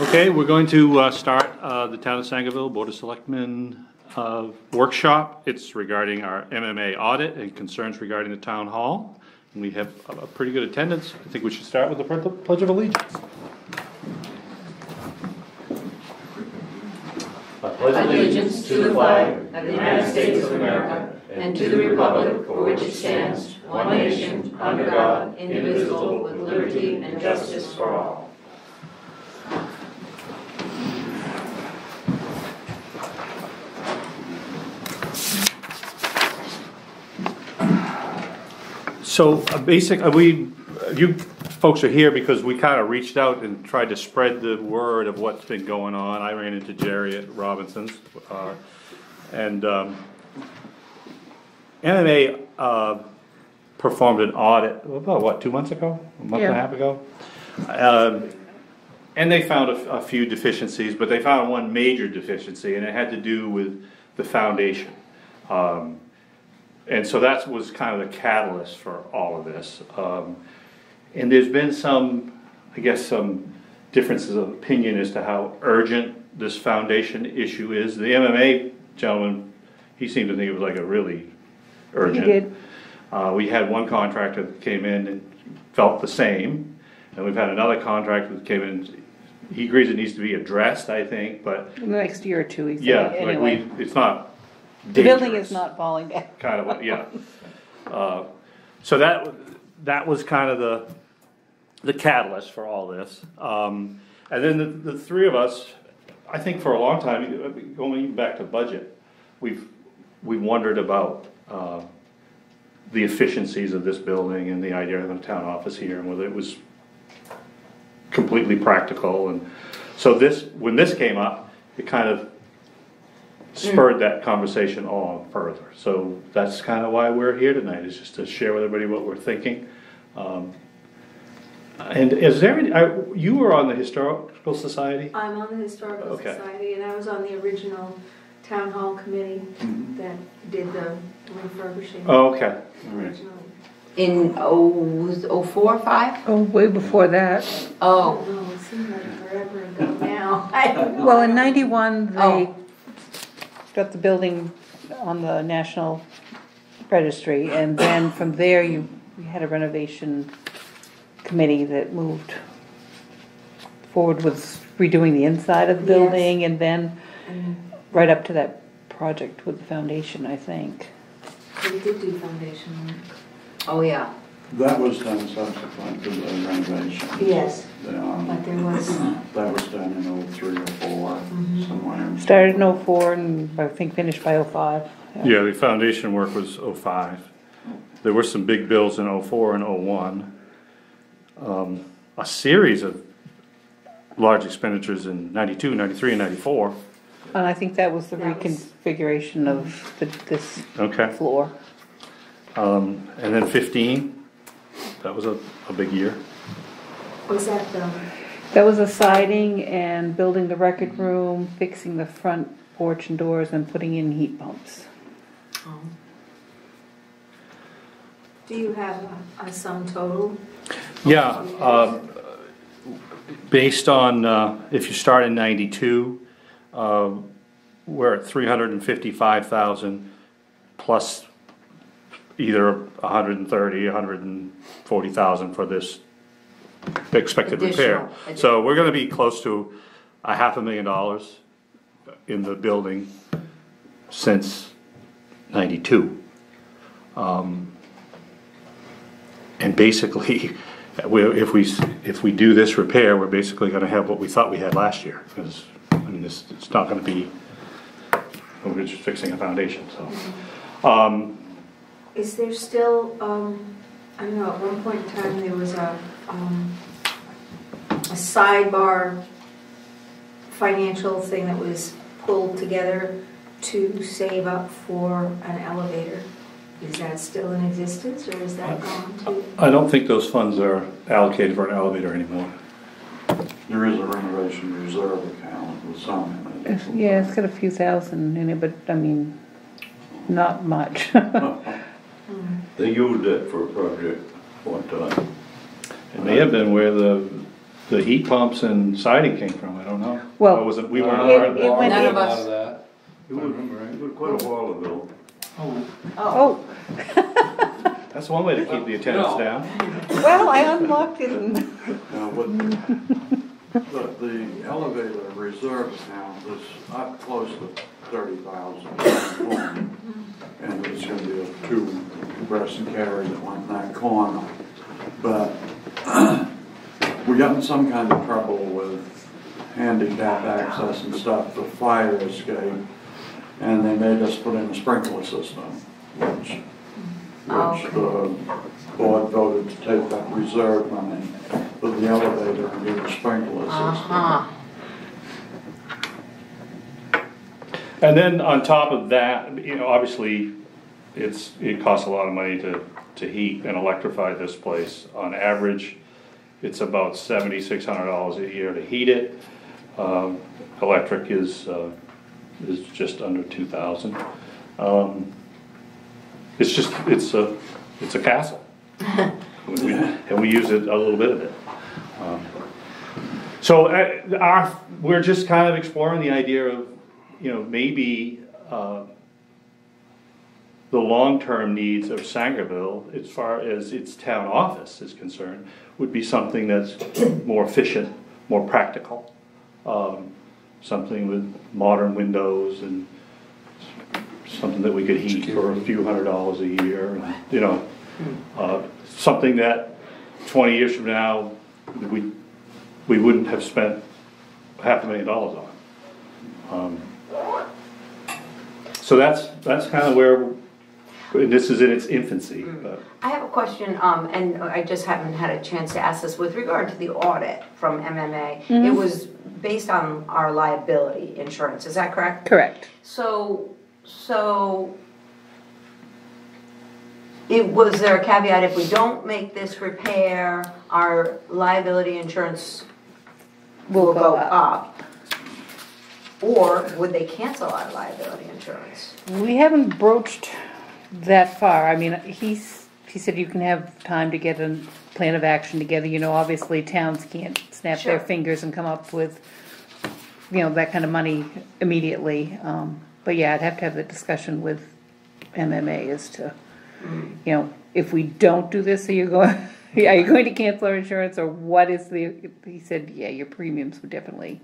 Okay, we're going to uh, start uh, the Town of Sangerville Board of Selectmen uh, workshop. It's regarding our MMA audit and concerns regarding the town hall. We have a a pretty good attendance. I think we should start with the Pledge- of- Pledge of Allegiance. allegiance to the flag of the United States of America and to the republic for which it stands, one nation, under God, indivisible, with liberty and justice for all. So uh, basic, uh, we, you folks are here because we kind of reached out and tried to spread the word of what's been going on. I ran into Jerry at Robinson's. uh, And um, MMA uh, performed an audit, about what, two months ago? A month and a Yeah. half ago? Um, And they found a a few deficiencies, but they found one major deficiency, and it had to do with the foundation. Um, and so that was kind of the catalyst for all of this. Um, and there's been some, I guess, some differences of opinion as to how urgent this foundation issue is. The MMA gentleman, he seemed to think it was like a really urgent. He did. Uh, we had one contractor that came in and felt the same, and we've had another contractor that came in, he agrees it needs to be addressed, I think, but, In the next year or two, he yeah, said, like anyway. we, it's not The building dangerous is not falling down. kind of, yeah. Uh, So that, that was kind of the, the catalyst for all this. Um, And then the, the three of us, I think for a long time, going even back to budget, we've, we wondered about uh, the efficiencies of this building and the idea of a town office here and whether it was completely practical. And so this, when this came up, it kind of spurred that conversation on further. So that's kind of why we're here tonight, is just to share with everybody what we're thinking. Um, And is there, any- I- you were on the Historical Society? I'm on the Historical Okay. Society, and I was on the original town hall committee that did the refurbishing Oh, okay. originally. In five? Oh, way before that. Oh, No, it seems like forever ago now. I don't know. Well, in ninety-one, they Oh. Got the building on the National Registry, and then from there, you, you had a renovation committee that moved forward with redoing the inside of the Yes. building, and then And right up to that project with the foundation, I think. We did do foundation work. oh, yeah. That was done subsequent to the renovation. Yes, Um, but there was, That was done in oh three or four, Mm-hmm. somewhere. Started in oh-four and I think finished by oh-five. Yeah, the foundation work was oh-five. There were some big bills in oh-four and oh-one. Um, A series of large expenditures in ninety-two, ninety-three, and ninety-four. And I think that was the That was- reconfiguration of the, this Okay. floor. Um, And then fifteen, that was a, a big year. was that the, That was a siding and building the record room, fixing the front porch and doors and putting in heat pumps. do you have a- a sum total? Yeah, um, based on, uh, if you start in ninety-two, uh, we're at three hundred and fifty-five thousand plus either a hundred and thirty, a hundred and forty thousand for this expected repair. Additional. So we're gonna be close to a half a million dollars in the building since ninety-two. Um, and basically, we if we, if we do this repair, we're basically gonna have what we thought we had last year. Because, I mean, this, it's not gonna be, we're just fixing a foundation, so. Mm-hmm. Um, Is there still, um, I don't know, at one point in time, there was a, um, a sidebar financial thing that was pulled together to save up for an elevator. Is that still in existence, or is that gone too? I don't think those funds are allocated for an elevator anymore. There is a renovation reserve account with some in it. Yeah, it's got a few thousand in it, but I mean, not much. They used it for a project one time. It may have been where the the heat pumps and siding came from, I don't know. Well- I wasn't, we weren't It- of it that. went- None of A lot us. that, if I remember. It was quite a while ago. Oh, oh. That's one way to keep the attendance No. down. well, I unlocked it and, Now, but, but the elevator reserve account is up close to thirty thousand. And it's gonna be a two breast and carry that went in that corner. But we got in some kind of trouble with handicap access and stuff for fire escape. And they made us put in a sprinkler system, which, which the board voted to take that reserve money for the elevator and do the sprinkler system. Uh-huh. And then on top of that, you know, obviously, it's, it costs a lot of money to, to heat and electrify this place. On average, it's about seventy-six hundred dollars a year to heat it. Um, electric is, uh, is just under two thousand. Um, it's just, it's a, it's a castle. We- And we use it, a little bit of it. Um, So, uh, our, we're just kind of exploring the idea of, you know, maybe, uh, the long-term needs of Sangerville, as far as its town office is concerned, would be something that's more efficient, more practical. Um, Something with modern windows and something that we could heat for a few hundred dollars a year, and, you know. uh, Something that twenty years from now, we, we wouldn't have spent half a million dollars on. Um, So that's, that's kind of where, and this is in its infancy, but. I have a question, um, and I just haven't had a chance to ask this with regard to the audit from MMA. It was based on our liability insurance, is that correct? correct. So, so it, was there a caveat, if we don't make this repair, our liability insurance will go up? Or would they cancel our liability insurance? We haven't broached that far. I mean, he's, he said you can have time to get a plan of action together. You know, obviously towns can't snap their fingers and come up with, you know, that kind of money immediately. Um, but yeah, I'd have to have the discussion with MMA as to, you know, if we don't do this, are you going, are you going to cancel our insurance or what is the, he said, yeah, your premiums would definitely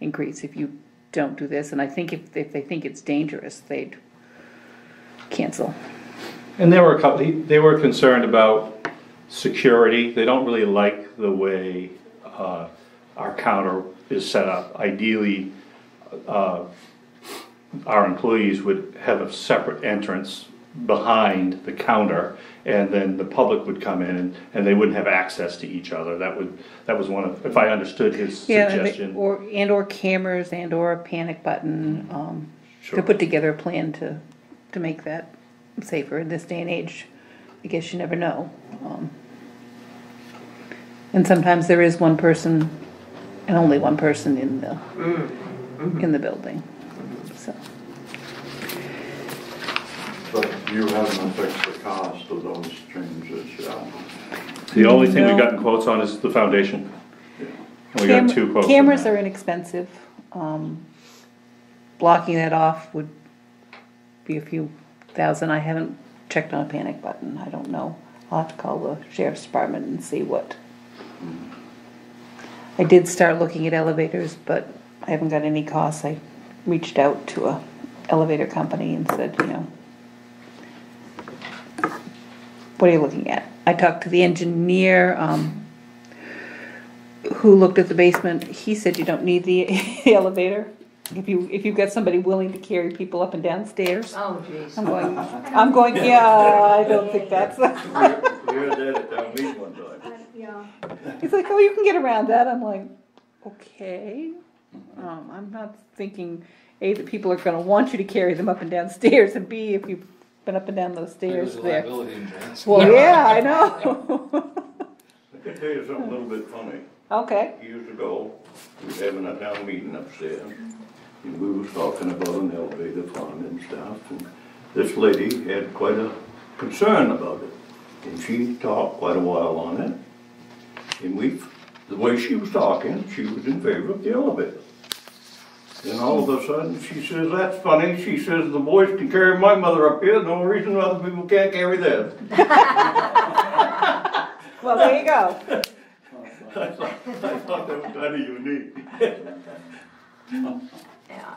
increase if you don't do this. And I think if, if they think it's dangerous, they'd cancel. And there were a couple, they were concerned about security, they don't really like the way, uh, our counter is set up. Ideally, uh, our employees would have a separate entrance behind the counter, and then the public would come in, and, and they wouldn't have access to each other, that would, that was one of, if I understood his Yeah, and they- suggestion. or, and or cameras and or a panic button, um, Sure. to put together a plan to, to make that safer in this day and age. I guess you never know. Um, And sometimes there is one person and only one person in the, in the building, so. But you haven't fixed the cost of those changes yet. The only thing we've gotten quotes on is the foundation. And we got Cam- two quotes. on Cameras that. are inexpensive. Um, blocking that off would be a few thousand. I haven't checked on a panic button. I don't know. I'll have to call the sheriff's department and see what. I did start looking at elevators, but I haven't got any costs. I reached out to a elevator company and said, you know, what are you looking at? I talked to the engineer, um, who looked at the basement, he said you don't need the elevator. If you, if you've got somebody willing to carry people up and down stairs. Oh, jeez. I'm going, I'm going, yeah, I don't think that's, We heard that at town meeting one time. Yeah. he's like, oh, you can get around that, I'm like, okay. Um, I'm not thinking, A, that people are gonna want you to carry them up and down stairs, and B, if you've been up and down those stairs There's a there. liability insurance. Well, yeah, I know, I can tell you something a little bit funny. okay, Years ago, we were having a town meeting upstairs, and we was talking about an elevator fund and stuff, and this lady had quite a concern about it. And she talked quite a while on it, and we the way she was talking, she was in favor of the elevator. Then all of a sudden, she says, that's funny, she says, the boys can carry my mother up here, no reason other people can't carry theirs. Well, there you go. I thought, I thought that was kinda unique. Yeah.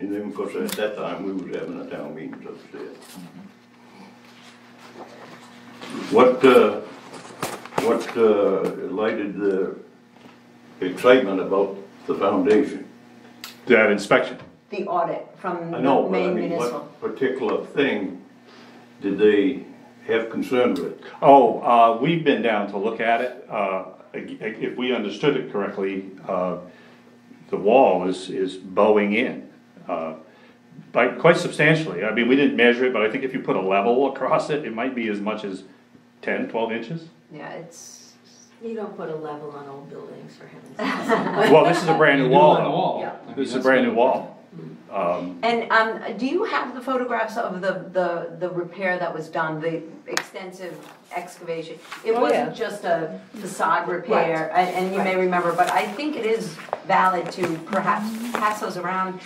And then, of course, at that time, we was having a town meeting upstairs. What, uh, what, uh, lighted the excitement about the foundation? That inspection. The audit from I know, the but I Maine mean, Municipal. what particular thing did they have concern with? Oh, uh, we've been down to look at it, uh, if we understood it correctly, uh, the wall is, is bowing in, uh, by, quite substantially, I mean, we didn't measure it, but I think if you put a level across it, it might be as much as 10, 12 inches. Yeah, it's, You don't put a level on old buildings, for heaven's sake. Well, this is a brand new wall. do on though. wall. Yeah. I mean, This is a that's brand new wall. Um, and, um, do you have the photographs of the, the, the repair that was done, the extensive excavation? It Oh, wasn't just a facade repair, and, and you may remember, but I think it is valid to perhaps pass those around.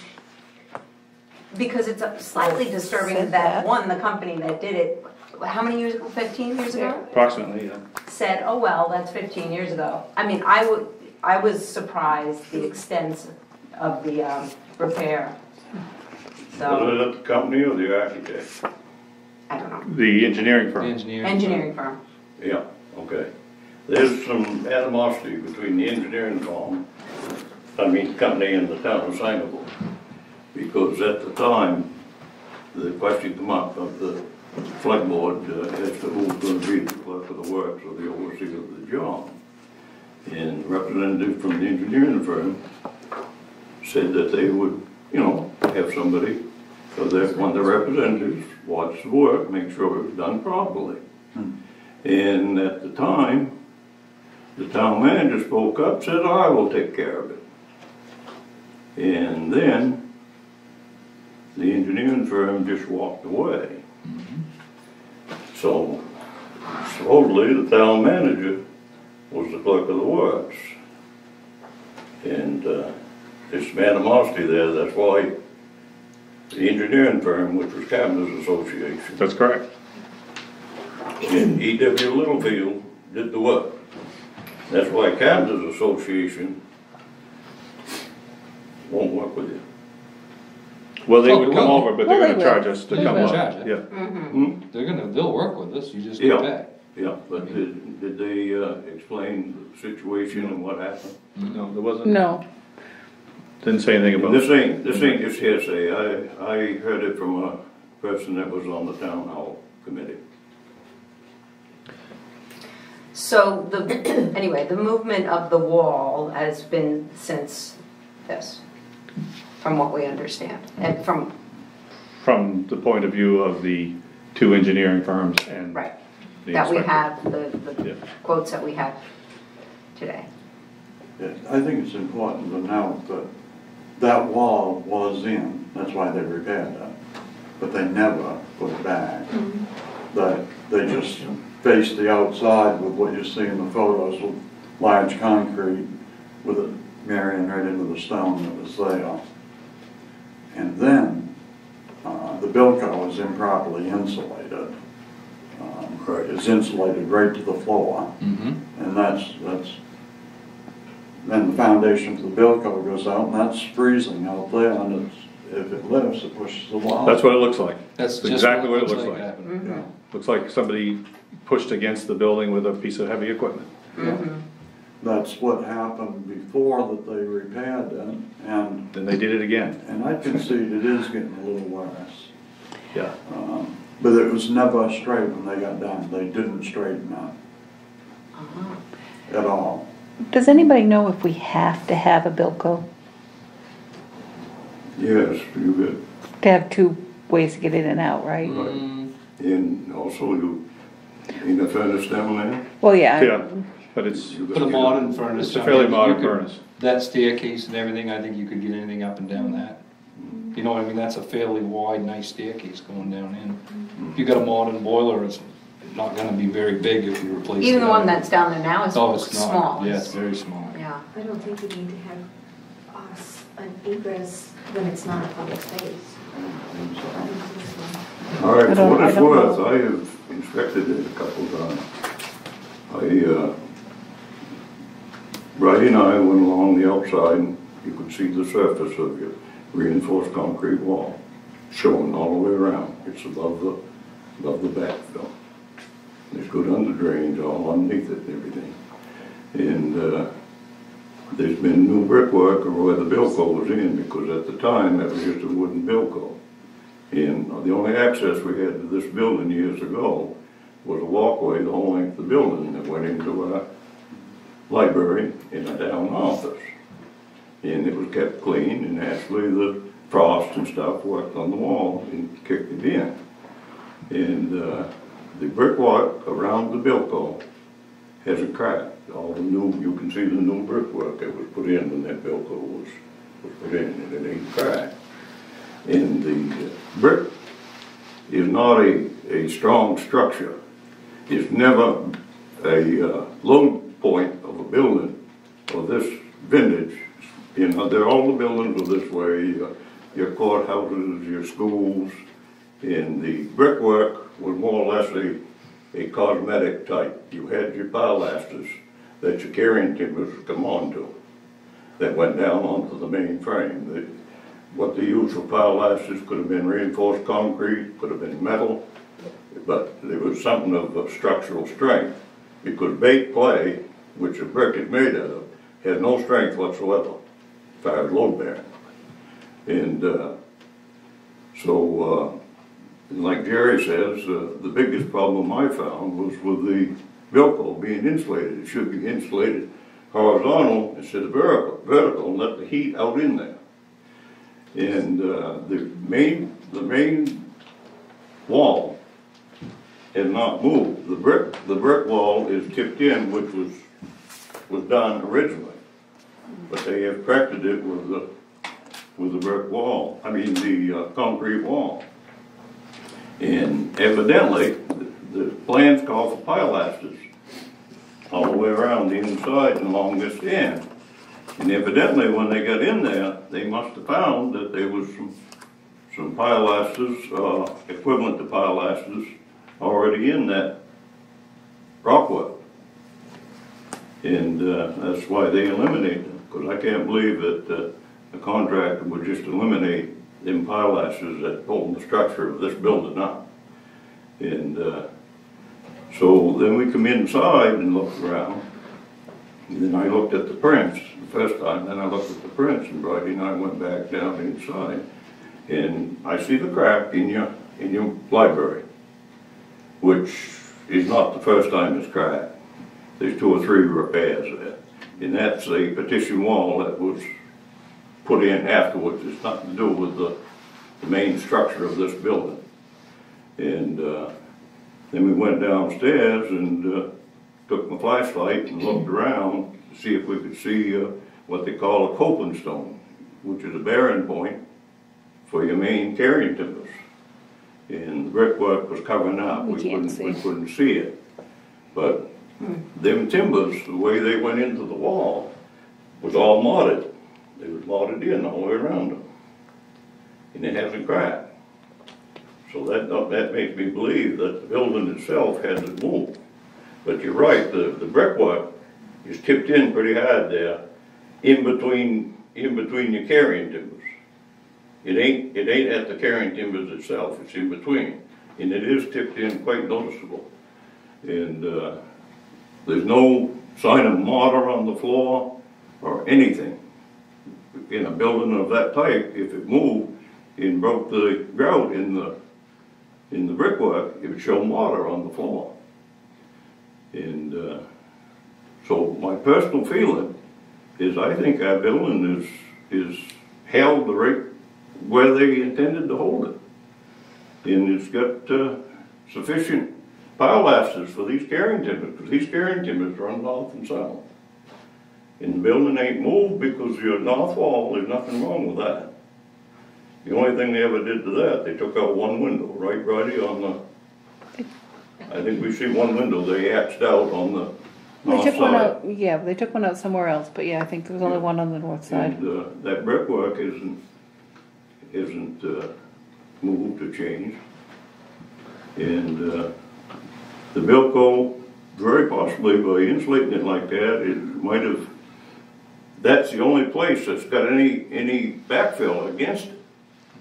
Because it's slightly disturbing Said that, that. one, the company that did it, how many years ago, fifteen years ago? approximately, yeah. said, oh, well, that's fifteen years ago. I mean, I would, I was surprised the extent of the, um, repair. Was So, it the company or the architect? I don't know, The engineering firm. Engineering. engineering firm. Yeah, okay. There's some animosity between the engineering firm, I mean, company and the town of Sangerville. Because at the time, the question came up of the flood board uh, as to who's gonna be the clerk of the works or the overseer of the job. And representative from the engineering firm said that they would, you know, have somebody, so that one of the representatives watch the work, make sure it was done properly. And at the time, the town manager spoke up, said, I will take care of it. And then, the engineering firm just walked away. So supposedly, the town manager was the clerk of the works. And, uh, there's some animosity there, that's why the engineering firm, which was Cabinets Association, That's correct. and E.W. Littlefield did the work. That's why Cabinets Association won't work with you. Well, they Oh, would they come will. over, but they're Well, gonna they charge us to They're come gonna up. charge it. Yeah. Hmm? They're gonna, they'll work with us, you just Yeah. get back. Yeah, but did, did they, uh, explain the situation and what happened? No, there wasn't, No, didn't say anything about. This ain't, this ain't just hearsay, I, I heard it from a person that was on the town hall committee. So the, anyway, the movement of the wall has been since this, from what we understand, and from, From the point of view of the two engineering firms and. right, the that we inspector. have, the, Yeah. the quotes that we have today. Yeah, I think it's important to note that that wall was in, that's why they repaired it, but they never put it back. Mm-hmm. That they just faced the outside with what you see in the photos with large concrete with it marrying right into the stone that was there. And then, uh, the Bilco is improperly insulated. Um, Right. It's insulated right to the floor. Mm-hmm. And that's, that's, then the foundation for the Bilco goes out, and that's freezing out there, and it's, if it lifts, it pushes the wall. That's what it looks like. That's That's just exactly what what it it looks looks like like. happening. Yeah, Looks like somebody pushed against the building with a piece of heavy equipment. yeah. That's what happened before that they repaired it, and, Then they did it again. and I concede it is getting a little worse. Yeah. Um, But it was never straight when they got done, they didn't straighten up at all. does anybody know if we have to have a Bilco? Yes, you good. To have two ways to get in and out, right? Mm, And also you, in the furnace down there? Well, yeah. Yeah, but it's, you Put a modern furnace. it's a I fairly mean, you modern could- furnace. That staircase and everything, I think you could get anything up and down that. You know, what I mean, that's a fairly wide, nice staircase going down in. If you got a modern boiler, it's not gonna be very big if you replace it. Even the one that's down there now is Oh, it's not, small. yeah, it's very small. Yeah. I don't think you need to have us, an egress when it's not a public space. I don't think so. All right, I for don't- what I it's don't worth. I have inspected it a couple times. I, uh, Brady and I went along the outside, and you could see the surface of your reinforced concrete wall, showing all the way around. It's above the, above the backfill. There's good under drains all underneath it and everything. And, uh, there's been new brickwork or where the Bilco was in, because at the time, that was just a wooden Bilco. And the only access we had to this building years ago was a walkway the whole length of the building that went into our library in a down office. And it was kept clean and actually the frost and stuff worked on the wall and kicked it in. And, uh, the brickwork around the Bilco has a crack. All the new, you can see the new brickwork that was put in when that Bilco was, was put in and it ain't cracked. And the brick is not a, a strong structure. It's never a uh, low point of a building of this vintage. You know, they're all the buildings are this way, uh, your courthouses, your schools. And the brickwork was more or less a, a cosmetic type. You had your pilasters that your carrying timbers come onto that went down onto the main frame. The- What they used for pilasters could have been reinforced concrete, could have been metal, but there was something of structural strength. Because baked clay, which a brick is made out of, has no strength whatsoever, as far load bearing. And, uh, so, uh, like Jerry says, uh, the biggest problem I found was with the Bilco being insulated. It should be insulated horizontal instead of vertical, vertical and let the heat out in there. And, uh, the main, the main wall has not moved. The brick, the brick wall is tipped in, which was, was done originally. But they have corrected it with the, with the brick wall, I mean, the, uh, concrete wall. And evidently, the the plans call for pilasters all the way around the inside and along this end. And evidently, when they got in there, they must have found that there was some, some pilasters, uh, equivalent to pilasters, already in that rockwork. And, uh, that's why they eliminated them, because I can't believe that, uh, a contractor would just eliminate them pilasters that hold the structure of this building up. And, uh, so then we come inside and look around. And then I looked at the prints the first time, then I looked at the prints and Brady and I went back down inside. And I see the crack in your, in your library, which is not the first time it's cracked. There's two or three repairs there. And that's a petition wall that was put in afterwards. It's nothing to do with the, the main structure of this building. And, uh, then we went downstairs and, uh, took my flashlight and looked around to see if we could see, uh, what they call a coping stone, which is a bearing point for your main carrying timbers. And the brickwork was covering up, We we couldn't, see. we couldn't see it. But them timbers, the way they went into the wall, was all modded. They was modded in all the way around them. And it hasn't cracked. So that, that makes me believe that the building itself hasn't moved. But you're right, the, the brickwork is tipped in pretty hard there, in between, in between your carrying timbers. It ain't, it ain't at the carrying timbers itself, it's in between, and it is tipped in quite noticeable. And, uh, there's no sign of mortar on the floor or anything. In a building of that type, if it moved and broke the grout in the, in the brickwork, it would show mortar on the floor. And, uh, so my personal feeling is I think our building is, is held the right where they intended to hold it. And it's got, uh, sufficient pilasters for these carrying timbers, because these carrying timbers run north and south. And the building ain't moved because your north wall, there's nothing wrong with that. The only thing they ever did to that, they took out one window, right, Roddy, on the, I think we see one window they hatched out on the, They north took one side. out, yeah, they took one out somewhere else, but yeah, I think there was only one on the north side. And, uh, that brickwork isn't, isn't, uh, moved or changed. And, uh, the Bilco, very possibly by insulating it like that, it might have, that's the only place that's got any, any backfill against it.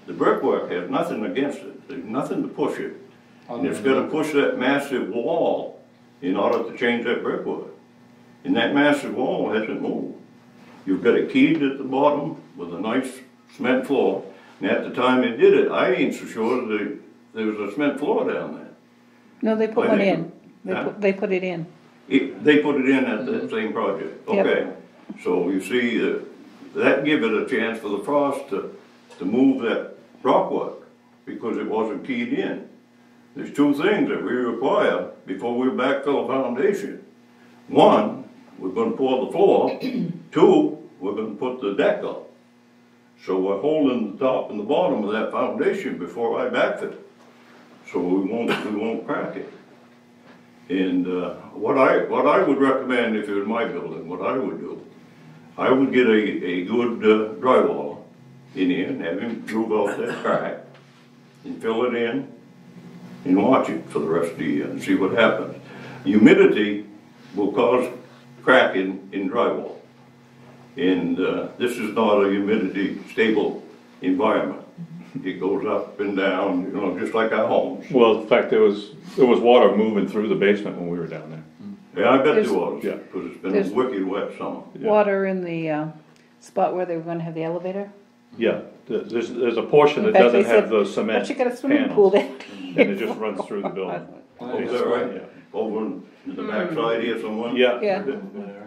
The brickwork has nothing against it, there's nothing to push it. And it's gotta push that massive wall in order to change that brickwork. And that massive wall hasn't moved. You've got it keyed at the bottom with a nice cement floor. And at the time they did it, I ain't so sure that there was a cement floor down there. No, they put one in. They Huh? put, they put it in. It, they put it in at that same project, Yep. okay. So you see, uh, that give it a chance for the frost to, to move that rockwork, because it wasn't keyed in. There's two things that we require before we backfill a foundation. One, we're gonna pour the floor, two, we're gonna put the deck up. So we're holding the top and the bottom of that foundation before I backfill. So we won't, we won't crack it. And, uh, what I, what I would recommend if it was my building, what I would do, I would get a, a good uh, drywall in here and have him prove out that crack and fill it in and watch it for the rest of the year and see what happens. Humidity will cause cracking in drywall. And, uh, this is not a humidity stable environment. It goes up and down, you know, just like our homes. Well, in fact, there was, there was water moving through the basement when we were down there. Yeah, I bet There's- there was, Yeah. because it's been There's- a wicked wet summer. Yeah. Water in the, uh, spot where they were gonna have the elevator. Yeah, there's, there's a portion In that fact, doesn't have said, those cement But you got a swimming pool panels. there. And it just runs through the building. Oh, is that right? Yeah. Over in the hmm. backside here somewhere? Yeah, Yeah,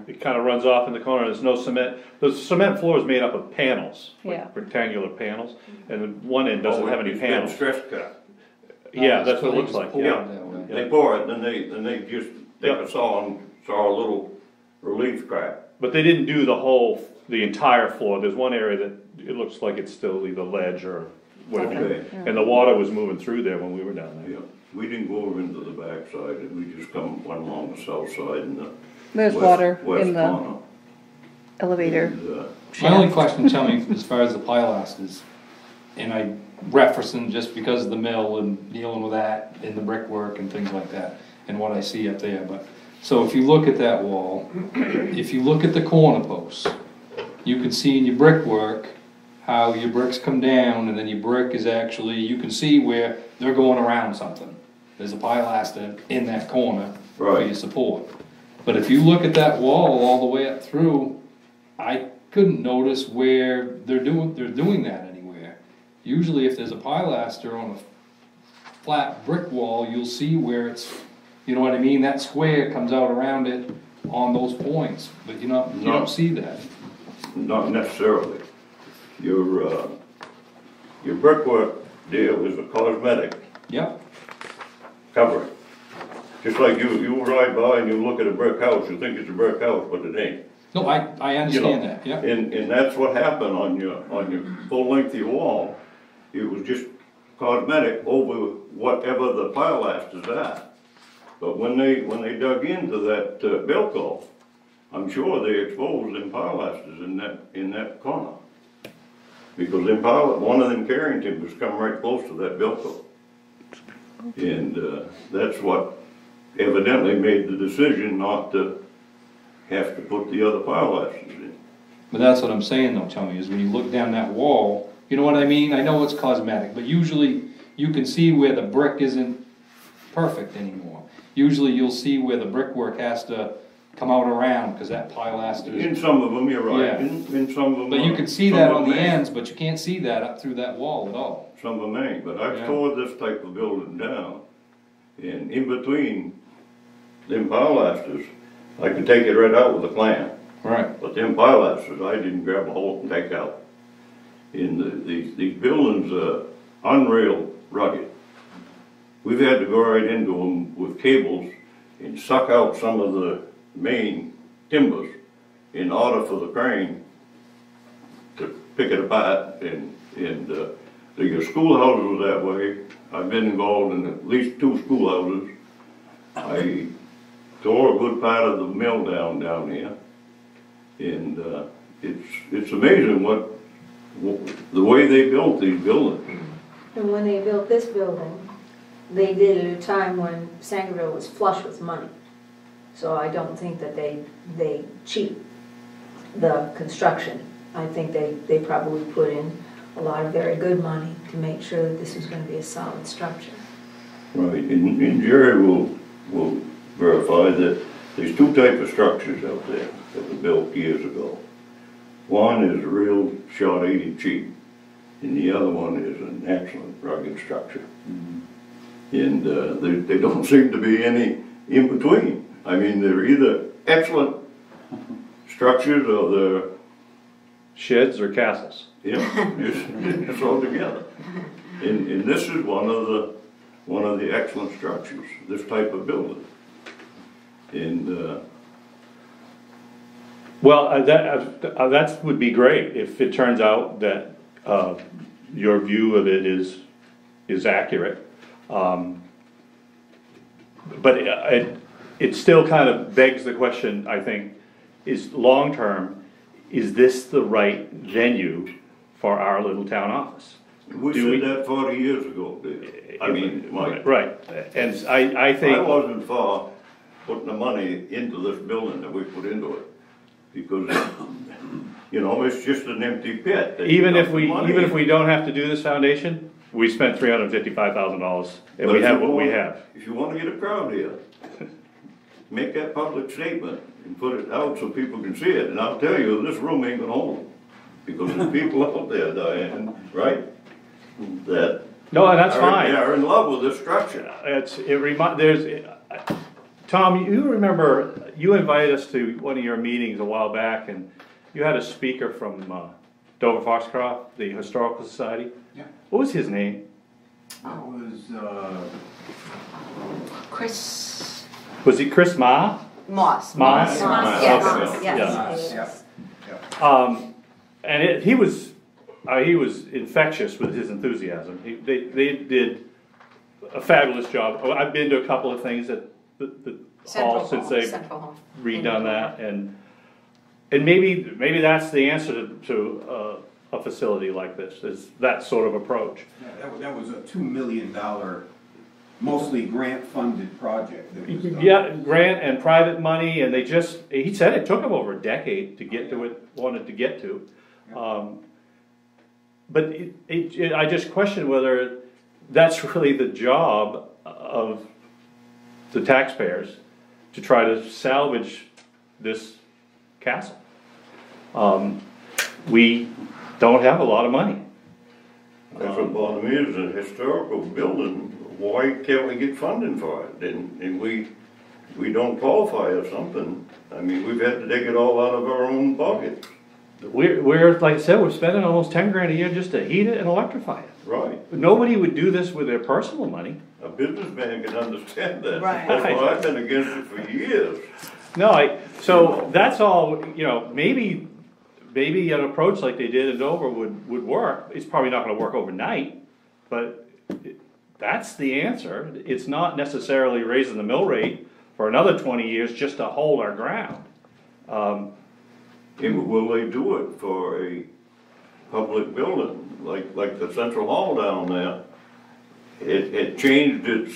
it kinda runs off in the corner, there's no cement, the cement floor is made up of panels, Yeah. like rectangular panels, and the one end doesn't Oh, have any it's been panels. Stress cut. Yeah, that's what it looks like, yeah. They pour it, then they, then they just take Yeah. a saw and saw a little relief crack. But they didn't do the whole, the entire floor, there's one area that, it looks like it's still either ledge or whatever. Okay. And the water was moving through there when we were down there. Yeah, we didn't go over into the backside, and we just come one along the south side and the. there's west- water west in the corner. elevator. And, uh, My only shaft. question, tell me, as far as the pilasters, and I referencing just because of the mill and dealing with that and the brickwork and things like that, and what I see up there, but, so if you look at that wall, if you look at the corner posts, you can see in your brickwork how your bricks come down and then your brick is actually, you can see where they're going around something. There's a pilaster in that corner for Right. your support. But if you look at that wall all the way up through, I couldn't notice where they're doing, they're doing that anywhere. Usually if there's a pilaster on a flat brick wall, you'll see where it's, you know what I mean, that square comes out around it on those points, but you not, you No. don't see that. Not necessarily. Your, uh, your brickwork deal is a cosmetic Yep, covering. Just like you, you ride by and you look at a brick house, you think it's a brick house, but it ain't. no, I, I You know, understand that, yep. And, and that's what happened on your, on your full length of your wall. It was just cosmetic over whatever the pilasters at. But when they, when they dug into that uh, Bilco, I'm sure they exposed them pilasters in that, in that corner. Because them pile, one of them carrying timbers come right close to that And, uh, that's what evidently made the decision not to have to put the other pilasters in. But that's what I'm saying though, Tony, is when you look down that wall, you know what I mean? I know it's cosmetic, but usually you can see where the brick isn't perfect anymore. Usually you'll see where the brickwork has to come out around, cause that pilaster In is. some of them, you're right, Yeah. in, in some of them. But you are. can see Some that of on the ain't. ends, but you can't see that up through that wall at all. Some of them ain't, but I've Yeah. tore this type of building down, and in between them pilasters, I could take it right out with a clamp, Right. but them pilasters, I didn't grab a hold and take out. In the, these, these buildings, uh, unreal rugged. We've had to go right into them with cables and suck out some of the main timbers in order for the crane to pick it apart and, and, uh, the schoolhouses were that way. I've been involved in at least two schoolhouses. I tore a good part of the mill down, down here. And, uh, it's, it's amazing what, wh- the way they built these buildings. And when they built this building, they did it at a time when Sangerville was flush with money. So I don't think that they, they cheat the construction. I think they, they probably put in a lot of very good money to make sure that this was gonna be a solid structure. Right, and, and Jerry will, will verify that there's two types of structures out there that were built years ago. One is real short eighty cheap, and the other one is an excellent rugged structure. And, uh, there, there don't seem to be any in between. I mean, they're either excellent structures or they're, Sheds or castles? know, just, just thrown together. And, and this is one of the, one of the excellent structures, this type of building. And, uh, Well, uh, that, uh, that would be great if it turns out that, uh, your view of it is, is accurate. Um, But it- it, still kind of begs the question, I think, is long-term, is this the right venue for our little town office? we Do we- said that forty years ago, Dave. I mean, Mike, Right, and I, I think. I wasn't for putting the money into this building that we put into it. Because, you know, it's just an empty pit. Even if we, the even if we don't have to do this foundation, we spent three hundred and fifty-five thousand dollars, and But we if have you what we want- have. If you wanna get a crowd here, make that public statement and put it out so people can see it, and I'll tell you, this room ain't gonna hold them. Because there's people out there, Diane, right? That No, and that's are, fine. are in love with this structure. It's, it remind, there's, Tom, you remember, you invited us to one of your meetings a while back, and you had a speaker from, uh, Dover Foxcroft, the Historical Society. Yeah. What was his name? That was, uh, Chris Was he Chris Ma? Moss. Moss? Moss, Yes, yeah. yes. yeah, yeah. Um, and it, he was, uh, he was infectious with his enthusiasm. He, they, they did a fabulous job. Oh, I've been to a couple of things at the, the Central hall since they've Central Hall. redone that, and, and maybe, maybe that's the answer to, to, uh, a facility like this, is that sort of approach. Yeah, that that was a two million dollar, mostly grant-funded project that was done. Yeah, grant and private money, and they just, he said it took him over a decade to get to it, wanted to get to. Um, But it, it, it- I just question whether that's really the job of the taxpayers to try to salvage this castle. Um, We don't have a lot of money. That's what bothers me, is a historical building, why can't we get funding for it? And, and we, we don't qualify or something. I mean, we've had to dig it all out of our own pockets. We're, we're, like I said, we're spending almost ten grand a year just to heat it and electrify it. Right, Nobody would do this with their personal money. a businessman can understand that. Right. That's why I've been against it for years. No, I, so that's all, you know, maybe, maybe an approach like they did in Dover would, would work. It's probably not gonna work overnight, but it- that's the answer. It's not necessarily raising the mill rate for another twenty years just to hold our ground. Um, And will they do it for a public building, like, like the central hall down there? It, it changed its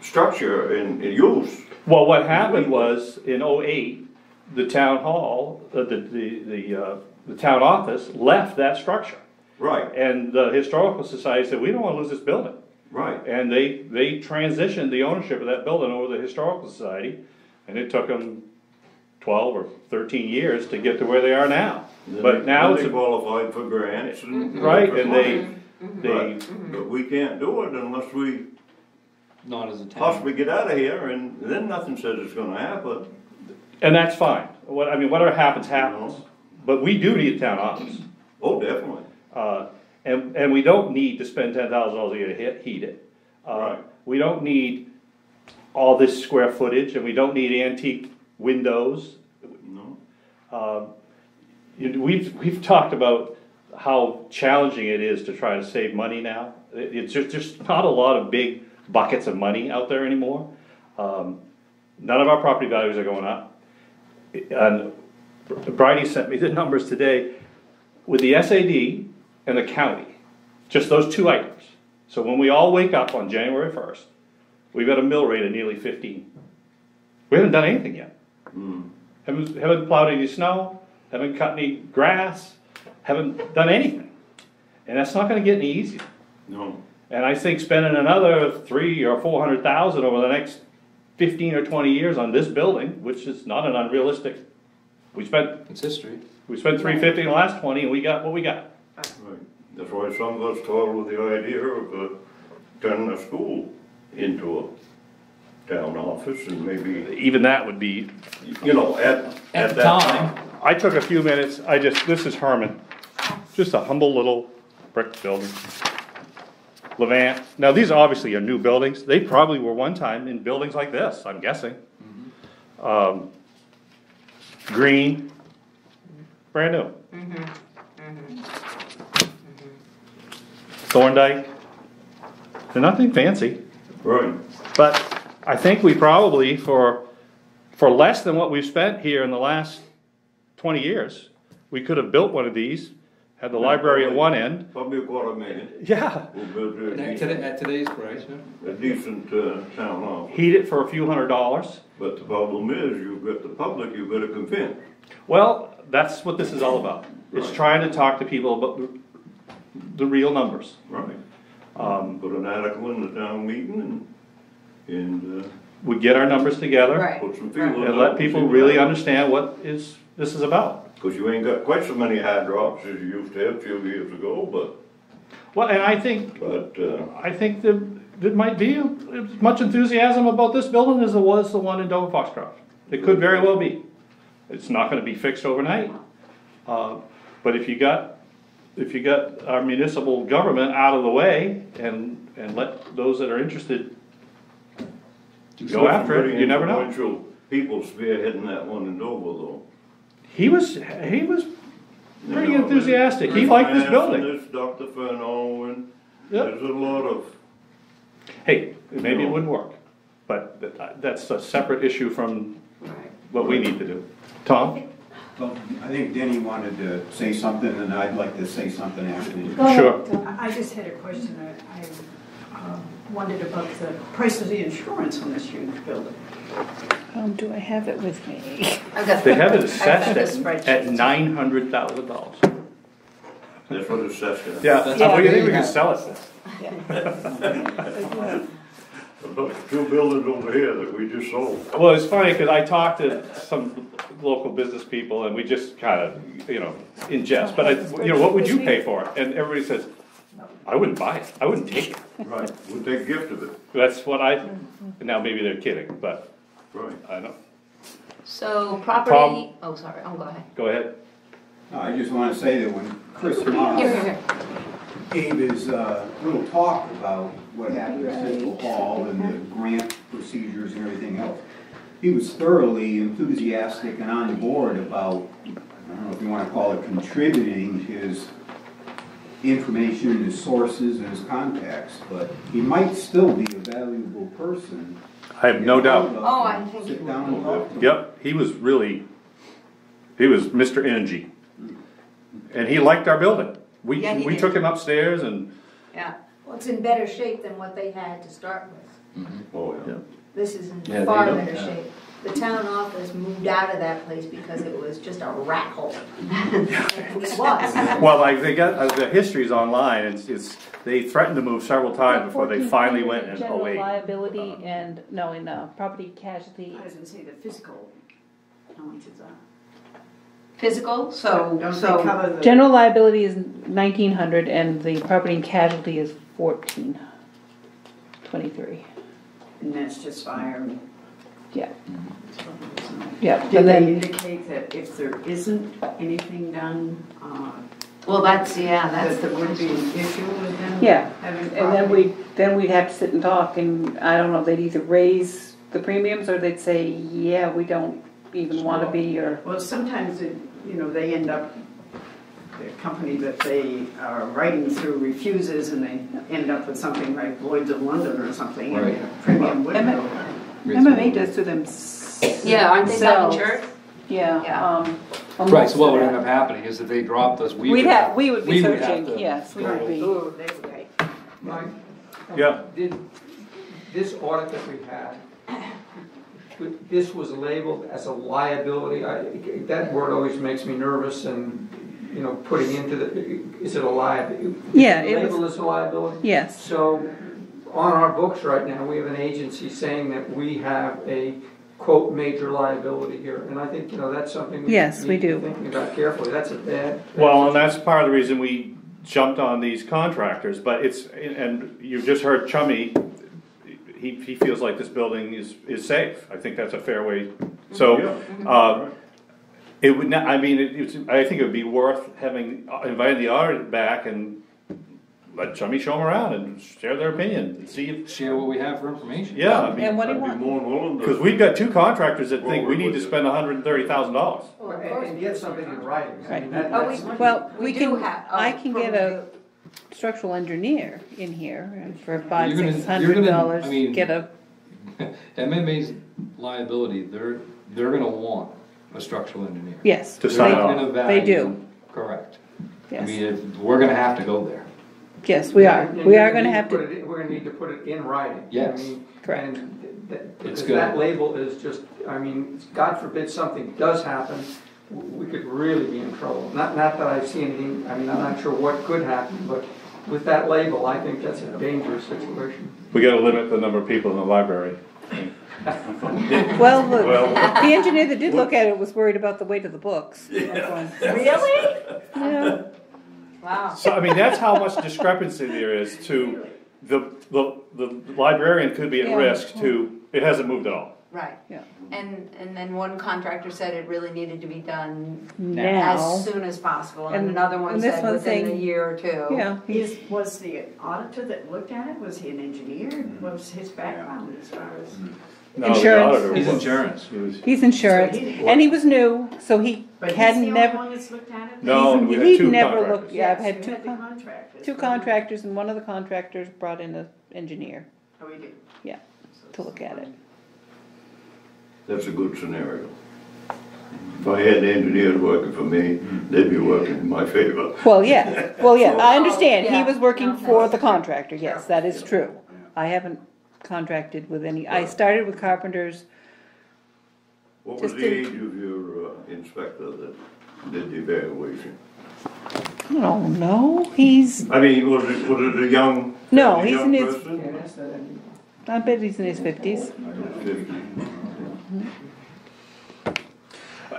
structure and, and use. Well, what happened was, in oh-eight, the town hall, uh, the, the, the, uh, the town office left that structure. Right, And the historical society said, we don't wanna lose this building. right. And they, they transitioned the ownership of that building over to the historical society, and it took them twelve or thirteen years to get to where they are now. Then But they- now then it's, they a- qualified for grants and. Mm-hmm. right, for and money. they, they, But, but we can't do it unless we Not as a town. possibly get out of here, and then nothing says it's gonna happen. and that's fine. What, I mean, whatever happens, happens. know? But we do need a town office. Oh, definitely. Uh, and, and we don't need to spend ten thousand dollars a year to hit, heat it. Uh, Right. We don't need all this square footage, and we don't need antique windows. No, Um, you We've, we've talked about how challenging it is to try to save money now. It- It's just, just not a lot of big buckets of money out there anymore. Um, None of our property values are going up. And Bridie sent me the numbers today with the SAD and the county, just those two items. So when we all wake up on January first, we've got a mill rate of nearly fifteen. We haven't done anything yet. Hmm. Haven't, haven't plowed any snow, haven't cut any grass, haven't done anything. And that's not gonna get any easier. No, And I think spending another three or four hundred thousand over the next fifteen or twenty years on this building, which is not an unrealistic. We spent, It's history. we spent three fifty in the last twenty and we got what we got. Right. That's why some of us toiled with the idea of, uh, turning a school into a town office and maybe, Even that would be, you know, at, At at the that time, time. I took a few minutes, I just, this is Hermon, just a humble little brick building. Levant, now these obviously are new buildings, they probably were one time in buildings like this, I'm guessing. Um, Greene, brand new. Thorndike, they're nothing fancy. Right, But I think we probably, for, for less than what we've spent here in the last twenty years, we could have built one of these, had the library at one end. probably a quarter million. Yeah. We'll build a at today- decent, at today's price, yeah. a decent, uh, town office. Heat it for a few hundred dollars. But the problem is, you've got the public, you've got to convince. Well, that's what this is all about. It's Right. trying to talk to people about the, the real numbers. Right. Um, Put an article in the town meeting and, and, uh, we get our numbers together Right. put some feelers out. and let people really understand what is, this is about. Cause you ain't got quite so many high drops as you used to have a few years ago, but, Well, and I think but, uh, I think there, there might be as much enthusiasm about this building as there was the one in Dover Foxcroft. It could very well be. It's not gonna be fixed overnight. Uh, But if you got, if you got our municipal government out of the way and, and let those that are interested go after it, you never know. Influential People spearheading that one in Dover though. He was, he was pretty You know, enthusiastic. He Chris liked this Mass building. and Dr. Furno and Yep. there's a lot of, Hey, maybe it wouldn't work, but that- that's a separate issue from what we need to do. Tom? Well, I think Denny wanted to say something, and I'd like to say something after. Sure. I I just had a question. I I, um, wondered about the price of the insurance on this huge building. Um, do I have it with me? I've They have it I've got assessed at, at nine hundred thousand dollars. that's what it's says. Yeah, Yeah, what do you think we can sell it for? Look, two buildings over here that we just sold. Well, it's funny, cause I talked to some local business people and we just kinda, you know, in jest, but I, you know, what would you pay for it? And everybody says, I wouldn't buy it, I wouldn't take it. Right. We'll take gift of it, That's what I, now maybe they're kidding, but right. I don't, So property, oh, sorry, oh, go ahead. go ahead. No, I just wanna say that when Chris Here, here, Moss here. gave his, uh, little talk about what happened at Central Hall and the grant procedures and everything else, he was thoroughly enthusiastic and on board about, I don't know if you wanna call it contributing his information and his sources and his contacts, but he might still be a valuable person. I have no doubt. Oh, I think he Sit down and talk to him. Yep, he was really, he was Mr. Energy. Mm-hmm. And he liked our building. We, Yeah, he we did. took him upstairs and, Yeah, well, it's in better shape than what they had to start with. Oh, yeah. This is in Yeah, they far don't- better shape. The town office moved out of that place because it was just a rat hole. It was. well, like, they got, uh, the history's online, it's, it's, they threatened to move several times before they finally went in General 08. liability and, no, in, uh, property casualty. I was gonna say the physical, how much is that? Physical, so, Don't they so, cover the? General liability is nineteen hundred and the property and casualty is fourteen twenty-three. And that's just fire and. Yeah, yeah, Did and they then, indicate that if there isn't anything done, uh, well, that's, yeah, that's that the would be question. an issue with them? yeah, having and then property? we, then we'd have to sit and talk and I don't know, they'd either raise the premiums or they'd say, yeah, we don't even wanna be, or, Well, sometimes it, you know, they end up, the company that they are writing through refuses and they end up with something like Lloyd's of London or something. and Right. their Premium would Right. go. MMA does to them. s- Yeah, aren't they not themselves. insured? Yeah, Yeah. um. Right, so what would end up happening is if they dropped us, we We'd would have, we would be we would have searching, to yes, we would be. Ooh, they would right. Mike, Yeah, did, this audit that we had, this was labeled as a liability, I, that word always makes me nervous and, you know, putting into the, is it a liability? Yeah, it was- Labeled as a liability? Yes, So, on our books right now, we have an agency saying that we have a quote, major liability here, and I think, you know, that's something we Yes, we need to be do. thinking about carefully, that's a bad. well, and that's part of the reason we jumped on these contractors, but it's, and you've just heard Chummy, he, he feels like this building is, is safe, I think that's a fair way, so, uh, it would not, I mean, it, it's, I think it would be worth having, uh, invited the auditor back and let Chummy show them around and share their opinion, and see if, Share what we have for information. yeah, I mean, and what do you I'd be want? more than willing to. cause we've got two contractors that think we need to spend hundred and thirty thousand dollars. And and get something in writing, I mean, that- Oh, we- Well, We we do can, have- uh, I oh, can get a structural engineer in here and for five, You're gonna- six you're hundred gonna- dollars, I mean- get a, MMA's liability, they're, they're gonna want a structural engineer. yes, To they, sign They're off. gonna they do, value- Correct. I mean, yes, if, we're gonna have to go there. yes, we are, And we you're gonna need have put to, it in- We're gonna need to put it in writing. I Yes. mean, Correct. And that, It's because good. that label is just, I mean, God forbid something does happen, w- we could really be in trouble. Not, not that I see anything, I mean, I'm not sure what could happen, but with that label, I think that's a dangerous situation. We gotta limit the number of people in the library. well, look, Well- the engineer that did look at it was worried about the weight of the books. Really? Yeah, Wow. So, I mean, that's how much discrepancy there is to, the, the, the librarian could be at Yeah. risk to, it hasn't moved at all. Right. Yeah. And, and then one contractor said it really needed to be done now, as soon as possible, and And- another one and this said one's within a saying- year or two. yeah, Is, was the auditor that looked at it, was he an engineer? What was his background as far as? Mm-hmm. No, the Insurance. auditor He's insurance. he was- he's insurance, So he- and he was new, so he But he's hadn't the only never, one that's looked at it? No, we had he'd two never contractors. looked, yeah, I've Yes, had you two, had the con- contractors. two contractors, and one of the contractors brought in an engineer Oh, he did. Yeah, to look at it. That's a good scenario. If I had engineers working for me, they'd be working in my favor. Well, yeah, well, yeah, I understand, he yeah. was working for the contractor, yes, that is true. I haven't contracted with any, I started with carpenters, What was Just the to- age of your uh, inspector that did the evaluation? I don't know, he's, I mean, was it, was it a young? No, fairly he's young in his- person? Can't ask that anymore. I bet he's in his fifties. Fifty.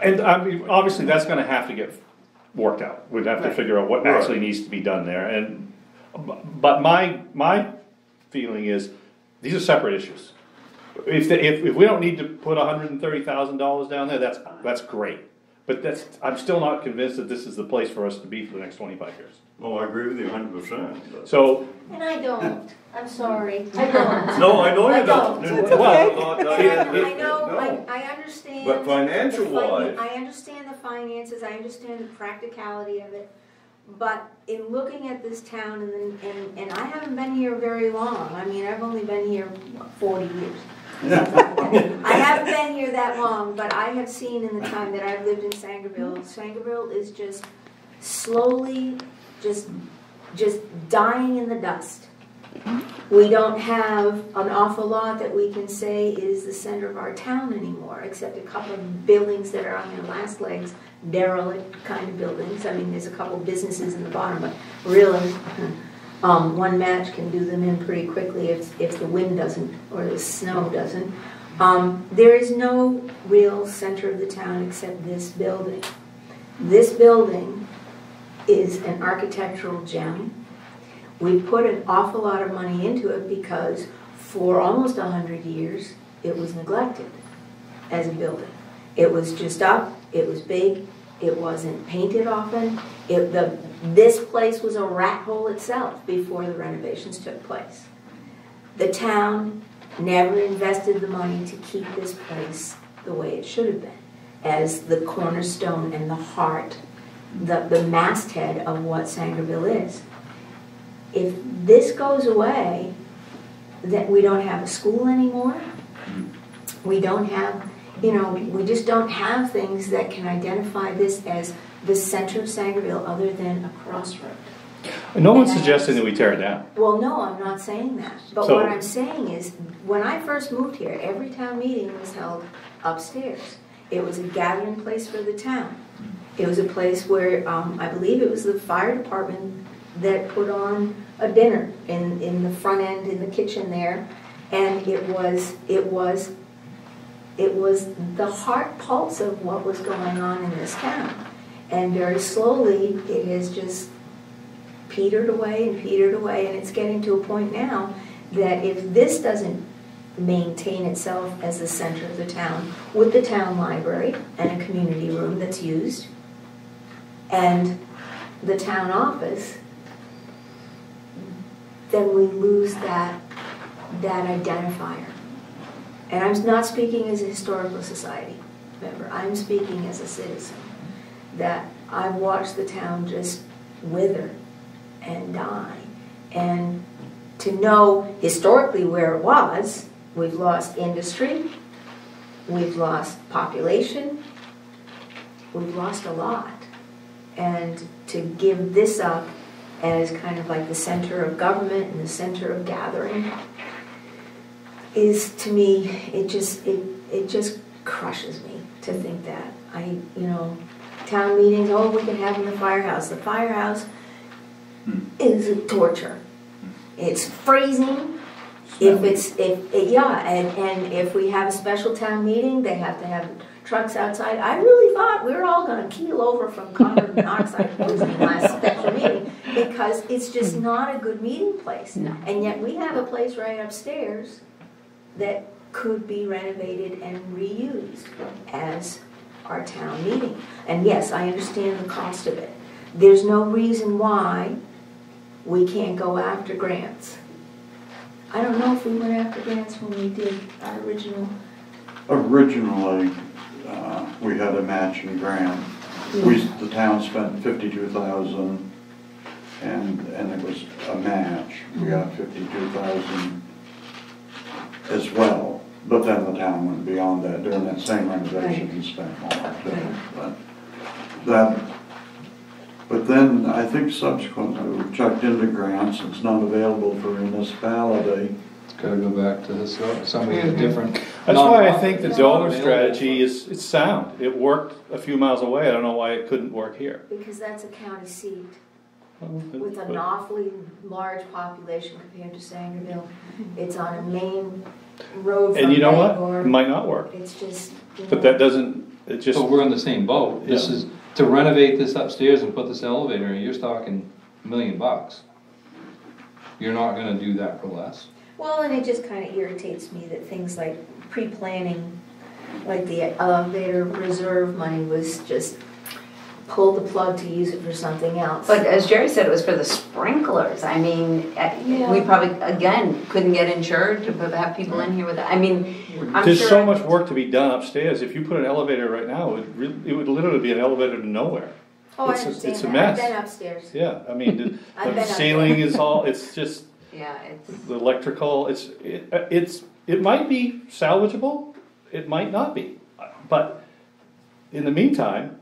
And I mean, obviously, that's gonna have to get worked out. We'd have to figure out what actually needs to be done there, and, but my, my feeling is, these are separate issues. If, the- if, if we don't need to put hundred and thirty thousand dollars down there, that's, that's great. But that's, I'm still not convinced that this is the place for us to be for the next twenty-five years. Oh, I agree with you hundred percent. So, And I don't, I'm sorry, I don't. No, I know I don't. don't. Well, And I know, No. I, I understand. But financial the finan- wise- I understand the finances, I understand the practicality of it, but in looking at this town and, and, and I haven't been here very long, I mean, I've only been here what, forty years. I haven't been here that long, but I have seen in the time that I've lived in Sangerville, Sangerville is just slowly, just, just dying in the dust. We don't have an awful lot that we can say is the center of our town anymore, except a couple of buildings that are on their last legs, derelict kind of buildings. I mean, there's a couple of businesses in the bottom, but really, um, one match can do them in pretty quickly if, if the wind doesn't, or the snow doesn't. Um, there is no real center of the town except this building. This building is an architectural gem. We put an awful lot of money into it because for almost a hundred years, it was neglected as a building. It was just up, it was big, it wasn't painted often. It, the, this place was a rat hole itself before the renovations took place. The town never invested the money to keep this place the way it should have been, as the cornerstone and the heart, the, the masthead of what Sangerville is if this goes away, that we don't have a school anymore, We don't have, you know, we just don't have things that can identify this as the center of Sangerville other than a crossroad. No one's suggesting that we tear it down. Well, no, I'm not saying that. But So- what I'm saying is, when I first moved here, every town meeting was held upstairs. It was a gathering place for the town. It was a place where, um, I believe it was the fire department that put on a dinner in, in the front end, in the kitchen there. And it was, it was, it was the heart pulse of what was going on in this town. And very slowly, it has just petered away and petered away, and it's getting to a point now that if this doesn't maintain itself as the center of the town with the town library and a community room that's used, and the town office, then we lose that, that identifier. And I'm not speaking as a historical society member, I'm speaking as a citizen, that I've watched the town just wither and die. And to know historically where it was, we've lost industry, we've lost population, we've lost a lot. And to give this up as kind of like the center of government and the center of gathering is to me, it just, it, it just crushes me to think that. I, you know, town meetings, oh, we can have in the firehouse. The firehouse hmm. is a torture. Hmm. It's freezing. If it's, if, it- yeah, and, and if we have a special town meeting, they have to have trucks outside. I really thought we were all gonna keel over from carbon monoxide poisoning last special meeting, because it's just not a good meeting place. No. And yet we have a place right upstairs that could be renovated and reused as our town meeting. And yes, I understand the cost of it. There's no reason why we can't go after grants. I don't know if we went after grants when we did our original, Originally, uh, we had a matching grant. We, the town spent fifty-two thousand and, and it was a match. We got fifty-two thousand as well. But then the town went beyond that during that same renovation and spent more too. But that, but then I think subsequently we checked into grants. It's not available for municipality. Gotta go back to this, somebody a different. That's why I think the nonprofit. Dover Available strategy is, it's sound. It worked a few miles away. I don't know why it couldn't work here. because that's a county seat with an awfully large population compared to Sangerville. It's on a main road from And you know what? It might not work. It's just, you know. But that doesn't, it just, But we're in the same boat. This Yeah. is, to renovate this upstairs and put this elevator in, you're talking a million bucks. You're not gonna do that for less. Well, and it just kind of irritates me that things like pre-planning, like the elevator reserve money was just pull the plug to use it for something else. But as Jerry said, it was for the sprinklers. I mean, eh, Yeah. we probably, again, couldn't get insured to have people in here with that. I mean, I'm there's sure. so much work to be done upstairs. If you put an elevator right now, it really, it would literally be an elevator to nowhere. Oh, I it's a- understand it's a mess. I've been upstairs. Yeah, I mean, the, the ceiling is all, it's just, Yeah, it's, the electrical, it's, it, it's, it might be salvageable, it might not be. But in the meantime,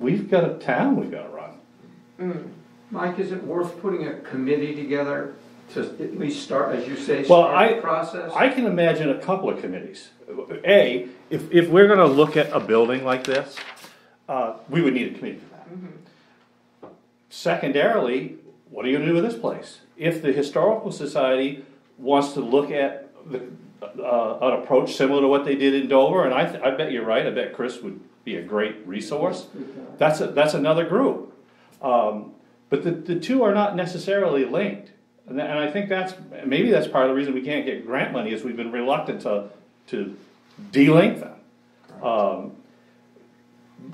we've got a town we've gotta run. Mike, is it worth putting a committee together to at least start, as you say, Well, start I- the process? I can imagine a couple of committees. A, if, if we're gonna look at a building like this, uh, we would need a committee for that. Secondarily, what are you gonna do with this place? If the Historical Society wants to look at the, uh, an approach similar to what they did in Dover, and I, th- I bet you're right, I bet Chris would be a great resource. That's, a- that's another group. Um, but the, the two are not necessarily linked. And, tha- and I think that's, maybe that's part of the reason we can't get grant money, is we've been reluctant to, to de-link them. Um,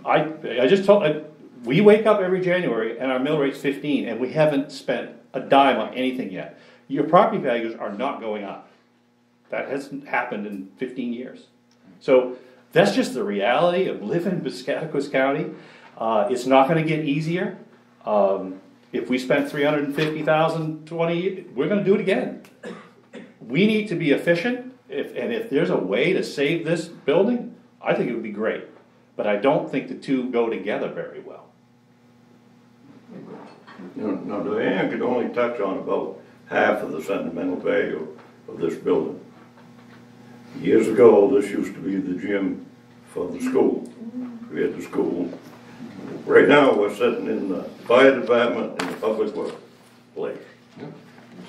I, I just told, I- we wake up every January and our mill rate's fifteen, and we haven't spent a dime on anything yet. Your property values are not going up. That hasn't happened in fifteen years. So that's just the reality of living in Piscataquis County. Uh, it's not gonna get easier. Um, if we spent three hundred and fifty thousand twenty, we're gonna do it again. We need to be efficient. If, and if there's a way to save this building, I think it would be great. But I don't think the two go together very well. Now, now Diane could only touch on about half of the sentimental value of this building. Years ago, this used to be the gym for the school. We had the school. Right now, we're sitting in the fire department in the public works place.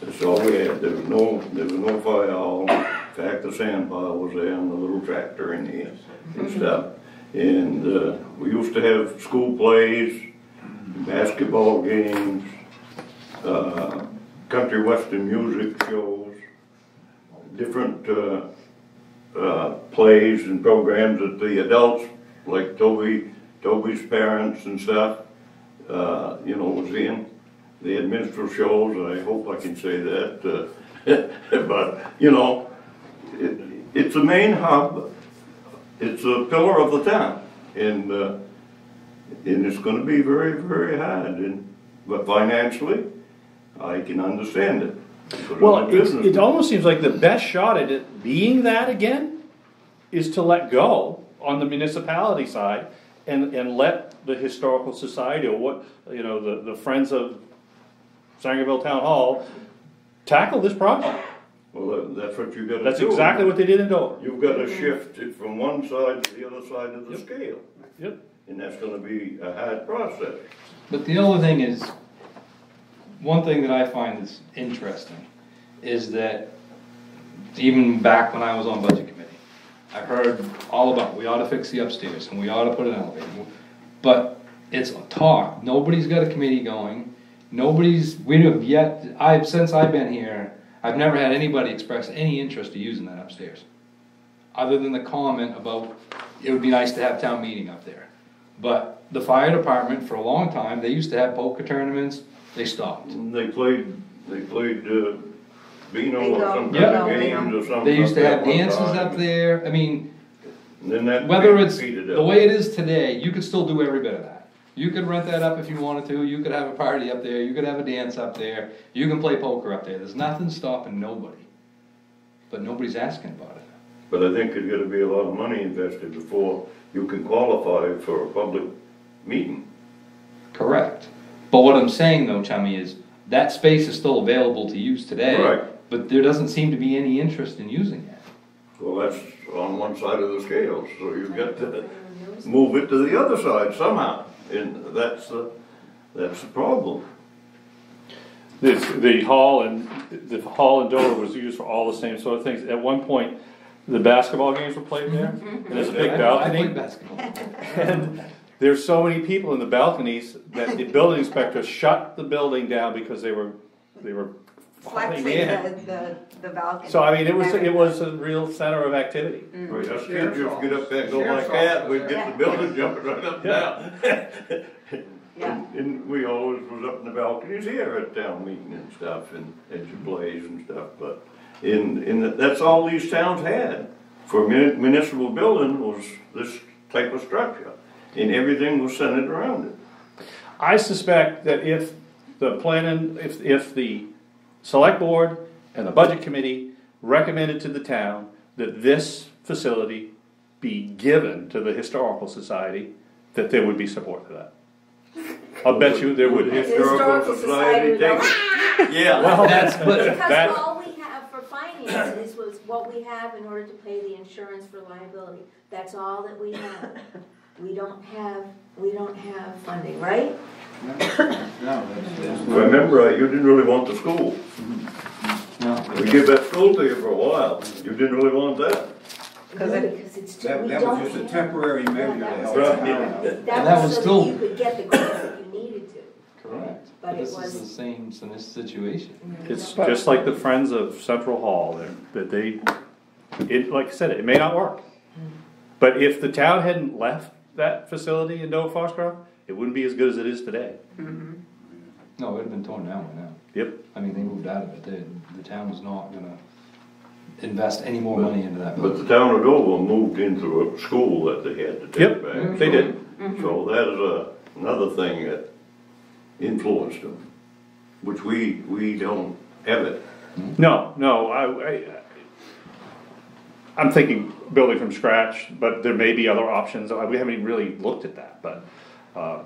That's all we had. There was no, there was no fire hall. In fact, the sand pile was there and the little tractor in here and stuff. And, uh, we used to have school plays, basketball games, uh, country western music shows, different, uh, uh, plays and programs that the adults, like Toby, Toby's parents and stuff, uh, you know, was in. They had minstrel shows, I hope I can say that, uh, but, you know, it, it's a main hub, it's a pillar of the town, and, uh, and it's gonna be very, very hard, and, but financially, I can understand it. Because I'm a Well, it, it almost seems like the best shot at it being that again is to let go on the municipality side and, and let the historical society or what, you know, the, the Friends of Sangerville Town Hall tackle this project. Well, that- that's what you gotta do. That's exactly what they did in Dover. You've gotta shift it from one side to the other side of the scale, Yep. and that's gonna be a hard process. But the other thing is, one thing that I find is interesting is that even back when I was on budget committee, I heard all about, we ought to fix the upstairs and we ought to put an elevator. But it's a talk, nobody's got a committee going, nobody's, we have yet, I've, since I've been here, I've never had anybody express any interest in using that upstairs. Other than the comment about, it would be nice to have town meeting up there. But the fire department, for a long time, they used to have poker tournaments, they stopped. And They played, they played, uh, Beano or Bingo. some Yeah. kind of games or something. They used to up have there one dances time. up there, I mean, And then that. whether it's, beat the up. way it is today, you could still do every bit of that. You could rent that up if you wanted to, you could have a party up there, you could have a dance up there, you can play poker up there, there's nothing stopping nobody. But nobody's asking about it. But I think there's gotta be a lot of money invested before you can qualify for a public meeting. Correct. But what I'm saying though, Chummy, is that space is still available to use today. Right. But there doesn't seem to be any interest in using it. Well, that's on one side of the scale, so you've got to move it to the other side somehow, and that's the, that's the problem. The, the hall and, the hall in Dover was used for all the same sort of things. At one point, the basketball games were played there, and there's a big I- I balcony. played basketball. And there's so many people in the balconies that the building inspector shut the building down because they were, they were falling Flexing in. the, the, the balcony. So I mean, it was, it was a real center of activity. Mm. Right, us kids just get up there and go like that, we'd get the building jumping right up and down. Yeah. And we always was up in the balconies here at town meeting and stuff, and at your plays and stuff, but in, in, that's all these towns had. For municipal building was this type of structure, and everything was centered around it. I suspect that if the planning, if, if the select board and the budget committee recommended to the town that this facility be given to the historical society, that there would be support for that. I'll bet you there would The be. Historical Society would takes, yeah. Well, That's, but, That- Because all we have for finances was what we have in order to pay the insurance for liability. That's all that we have. We don't have, we don't have funding, right? No, that's, that's. If remember right, you didn't really want the school. no. We gave that school to you for a while, you didn't really want that. Because it's too, That, we that don't was just a have- temporary Yeah, measure to that help was the Right. town out. And that That was was so still- that you could get the grants that you needed to. Correct. But it This is was- the same, in this situation. Mm-hmm. It's just like the Friends of Central Hall, that- that they, it, like I said, it may not work. Mm. But if the town hadn't left that facility in Dover Foxcroft, it wouldn't be as good as it is today. Mm-hmm. No, it would have been torn down by now. Yep. I mean, they moved out of it, they, the town was not gonna invest any more money into that But building. the town of Dover moved into a school that they had to take Yep, back. they did. Mm-hmm. So that is a, another thing that influenced them, which we, we don't have it. No, no, I, I, I'm thinking building from scratch, but there may be other options, we haven't even really looked at that, but, uh,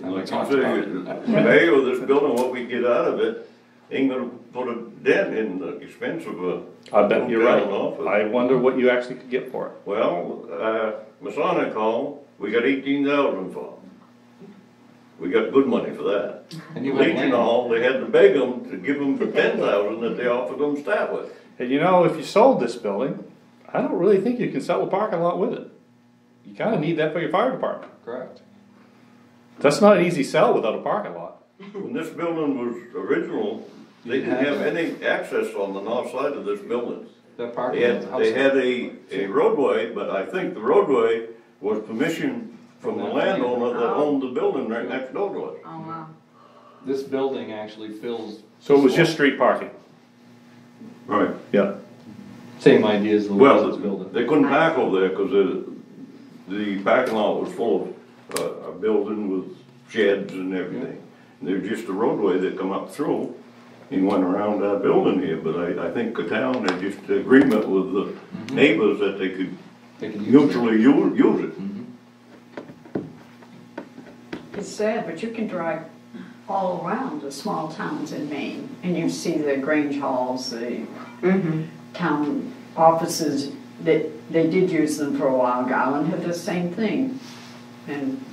And we Like talked you about say, it. the this building, what we get out of it, ain't gonna put a dent in the expense of a. I bet you're right. office. I wonder what you actually could get for it. Well, uh, Masonic Hall, we got eighteen thousand for. We got good money for that. And you have Legion land. Hall, they had to beg them to give them the ten thousand that they offered them to start with. And you know, if you sold this building, I don't really think you can sell a parking lot with it. You kinda need that for your fire department. Correct. That's not an easy sell without a parking lot. When this building was original, they didn't have any access on the north side of this building. That parking They lot's had, a they had a, a roadway, but I think the roadway was permission from the landowner that owned the building right next door to it. Oh, wow. This building actually fills. So it was just street parking. Right. Yeah. Same idea as the Well, Wilson's building. they couldn't park over there because the, the parking lot was full of, uh, a building with sheds and everything. And There's just a roadway that come up through and went around our building here, but I, I think the town had just agreement with the mm-hmm. neighbors that they could They can use it. mutually use, use it. It's sad, but you can drive all around the small towns in Maine, and you see the Grange halls, the mm-hmm. Town offices, that they did use them for a while. Garland had the same thing. And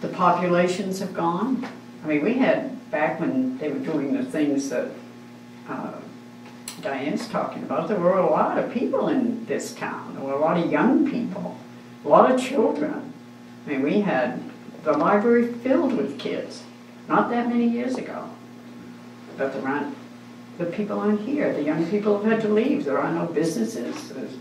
the populations have gone. I mean, we had, back when they were doing the things that uh, Diane's talking about, there were a lot of people in this town. There were a lot of young people, a lot of children. I mean, we had the library filled with kids, not that many years ago. But the aren't, the people aren't here, the young people have had to leave, there are no businesses. There's-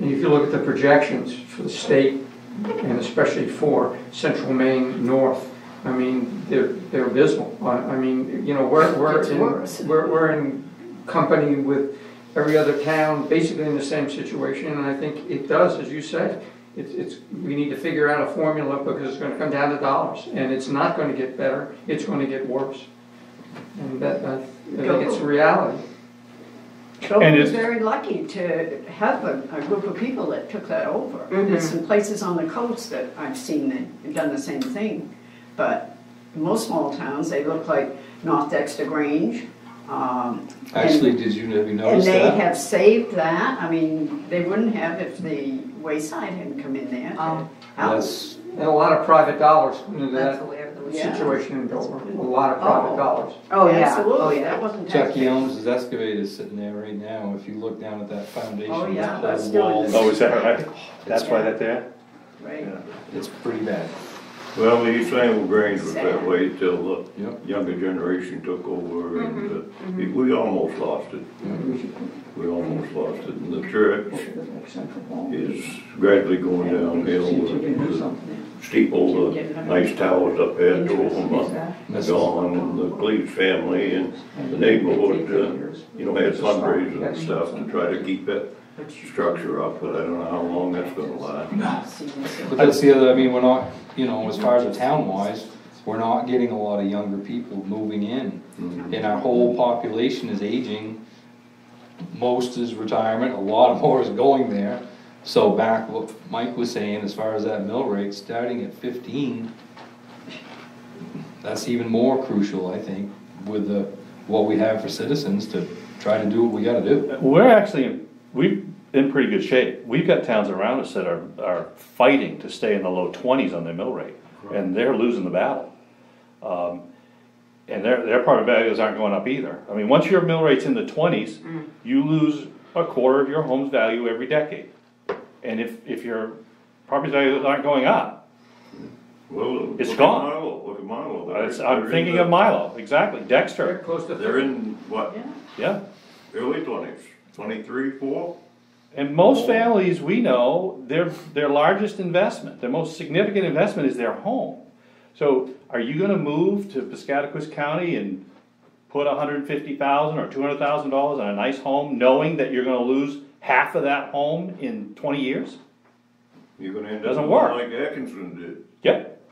And if you look at the projections for the state, and especially for central Maine north, I mean, they're, they're abysmal. I, mean, you know, we're, we're in, we're, we're in company with every other town, basically in the same situation, and I think it does, as you say. It's, it's, we need to figure out a formula because it's gonna come down to dollars, and it's not gonna get better, it's gonna get worse. And that, I, I think it's a reality. And Groveland was it's- very lucky to have a, a group of people that took that over. Mhm. There's some places on the coast that I've seen that have done the same thing, but most small towns, they look like North Dexter Grange. um, and- Actually, did you, have you And they that? have saved that, I mean, they wouldn't have if the wayside hadn't come in there. to. That's, And a lot of private dollars into that where the. Yeah. situation in Dover, a lot of private Oh. dollars. Oh, yeah, oh, Absolutely, yeah. that wasn't Chuck taxpayer. Young's excavator is sitting there right now, if you look down at that foundation. Oh, yeah, that that's whole still in wall, Oh, is that right? That's why that there? Right. It's pretty bad. Well, the East St. Grange was that way till the Yep. younger generation took over and uh, we- we almost lost it. We almost lost it. And the church is gradually going downhill. The Steeple, the nice towers up there, two of them are gone. And the Cleves family and the neighborhood, uh, you know, had fundraisers and stuff to try to keep that structure up, but I don't know how long that's gonna last. But that's the other, I mean, we're not, you know, as far as the town wise, we're not getting a lot of younger people moving in. Mhm. And our whole population is aging. Most is retirement, a lot more is going there. So back what Mike was saying, as far as that mill rate, starting at fifteen, that's even more crucial, I think, with the, what we have for citizens to try to do what we gotta do. We're actually, we're in pretty good shape. We've got towns around us that are, are fighting to stay in the low twenties on their mill rate, and they're losing the battle. Um, And their, their property values aren't going up either. I mean, once your mill rate's in the twenties, you lose a quarter of your home's value every decade. And if, if your property values aren't going up, Well, It's look at gone. Milo, Look at Milo. it's- I'm They're in thinking the- of Milo, exactly, They're Dexter, close to They're in, what, yeah. early twenties, twenty-three, four? And most families we know, their, their largest investment, their most significant investment is their home. So are you gonna move to Piscataquis County and put 150,000 or two hundred thousand dollars on a nice home, knowing that you're gonna lose half of that home in twenty years? You're gonna end up Doesn't doing work. like Atkinson did. Yep.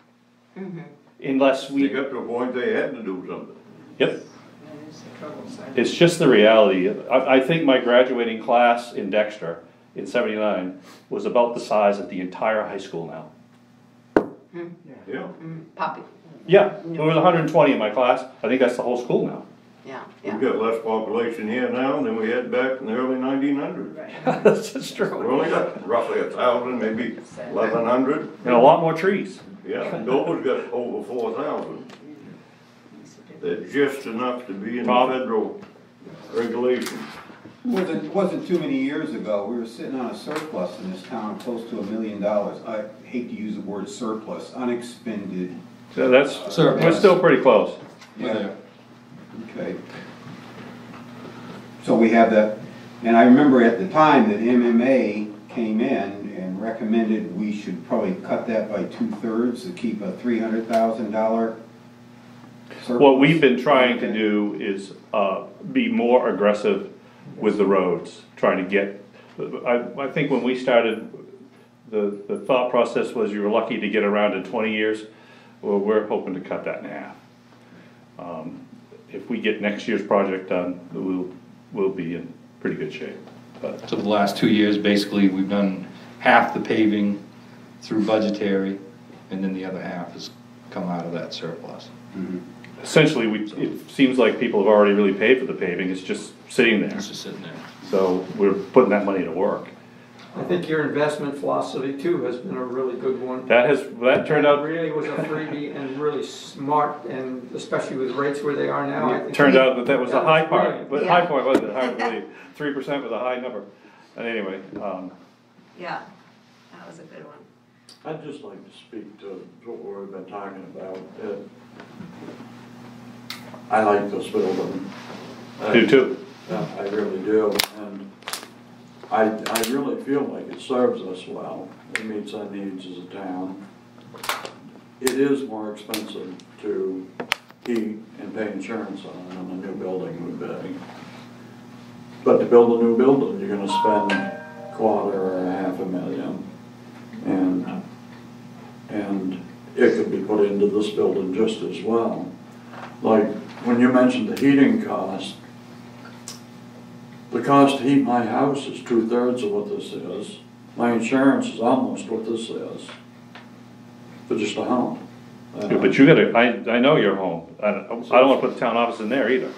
Mm-hmm. Unless we. They we, got to a point they had to do something. yep, it's just the reality. I, I think my graduating class in Dexter in 79 was about the size of the entire high school now. Mm. Yeah. yeah. Poppy. Yeah, there was 120 in my class. I think that's the whole school now. Yeah, yeah. We've got less population here now than we had back in the early 1900s. Right. that's true. We only got roughly a thousand, maybe 1,100. And a lot more trees. Yeah, Dover's got over 4,000 that just enough to be in the Bob? federal regulation. Wasn't, wasn't too many years ago, we were sitting on a surplus in this town, close to a million dollars. I hate to use the word surplus, unexpended. So that's, Sir, we're still pretty close. Yeah. Okay. So we have that, and I remember at the time that MMA came in and recommended we should probably cut that by two-thirds to keep a three hundred thousand dollar what we've been trying to do is, uh, be more aggressive with the roads, trying to get, I, I think when we started, the, the thought process was you were lucky to get around in twenty years. Well, we're hoping to cut that in half. Um, If we get next year's project done, we'll, we'll be in pretty good shape, but. So the last two years, basically, we've done half the paving through budgetary, and then the other half has come out of that surplus. Essentially, we, it seems like people have already really paid for the paving, it's just sitting there. It's just sitting there. So we're putting that money to work. I think your investment philosophy too has been a really good one. That has, that turned out, Really was a freebie and really smart, and especially with rates where they are now. I think- turned out that that was the high That was part, brilliant. but Yeah. high point wasn't, high, really, three percent was a high number. And anyway, um, Yeah, that was a good one. I'd just like to speak to what we've been talking about. Uh, I like this building. do too. Yeah, I really do, and I, I really feel like it serves us well. It meets our needs as a town. It is more expensive to heat and pay insurance on than a new building would be. But to build a new building, you're gonna spend a quarter or a half a million. And, and it could be put into this building just as well. Like, when you mentioned the heating cost, the cost to heat my house is two-thirds of what this is. My insurance is almost what this is, for just a home. Yeah, But you gotta, I, I know your home. I I don't wanna put the town office in there either.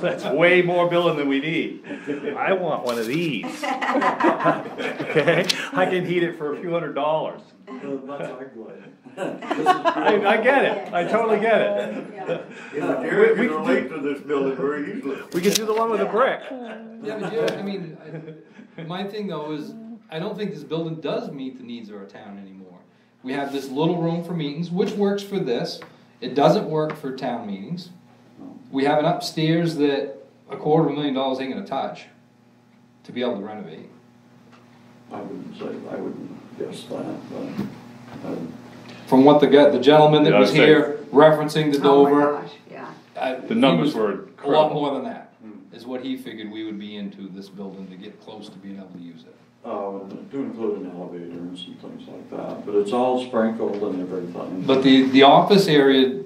That's way more billing than we need. I want one of these. Okay, I can heat it for a few hundred dollars. I, I get it, I totally get it. Yeah, Jerry We- we can can relate to this building very easily. We can do the one with the brick. Yeah, but yeah, I mean, I- my thing though is, I don't think this building does meet the needs of our town anymore. We have this little room for meetings, which works for this, it doesn't work for town meetings. We have an upstairs that a quarter of a million dollars ain't gonna touch to be able to renovate. I wouldn't say, I wouldn't guess that, but, um, From what the guy, the gentleman that Yeah, was I'd say- here referencing the Oh my Dover. gosh, yeah. I- The numbers he were was A lot incredible. more than that, is what he figured we would be into this building to get close to being able to use it. Uh, to include an elevator and some things like that, but it's all sprinkled and everything. But the, the office area,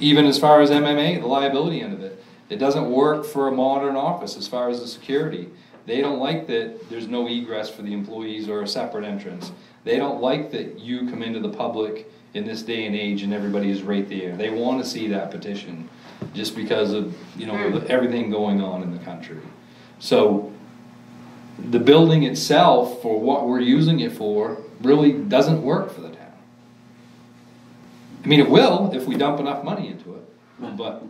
even as far as MMA, the liability end of it, it doesn't work for a modern office as far as the security. They don't like that there's no egress for the employees or a separate entrance. They don't like that you come into the public in this day and age and everybody is right there. They wanna see that petition, just because of, you know, everything going on in the country. So, the building itself, for what we're using it for, really doesn't work for the town. I mean, it will if we dump enough money into it, but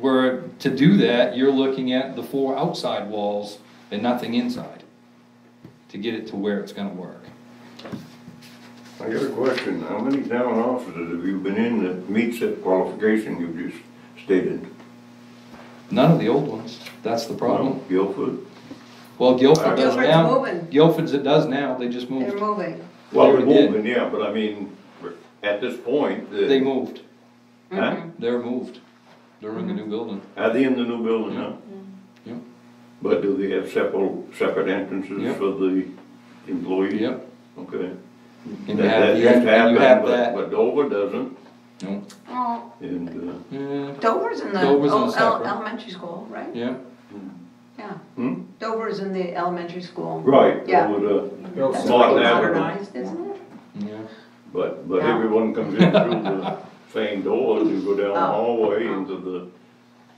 we're, to do that, you're looking at the four outside walls and nothing inside to get it to where it's gonna work. I got a question, how many town offices have you been in that meets that qualification you just stated? None of the old ones, that's the problem. Guilford? Well, Guilford does Guilford's now, moving. Guilford's it does now, they just They're moved. moving. Well, They they're already moving, yeah, but I mean, at this point, the- They moved, Huh? they're moved, they're in the new building. Are they in the new building now? Yep. But do they have separate, separate entrances Yep. for the employees? Yep. Okay. And you That- have, that you just have, and you have but- that, But Dover doesn't. No, Oh, And, uh, yeah, Dover's in the Dover's in oh, el- separate. elementary school, right? yeah, Yeah. Hmm? Dover's in the elementary school. right, Yeah. over the, Bill That's said- Martin pretty Avenue. modernized, isn't it? yeah. but, but Yeah. everyone comes in through the same doors, you go down the Oh. hallway into the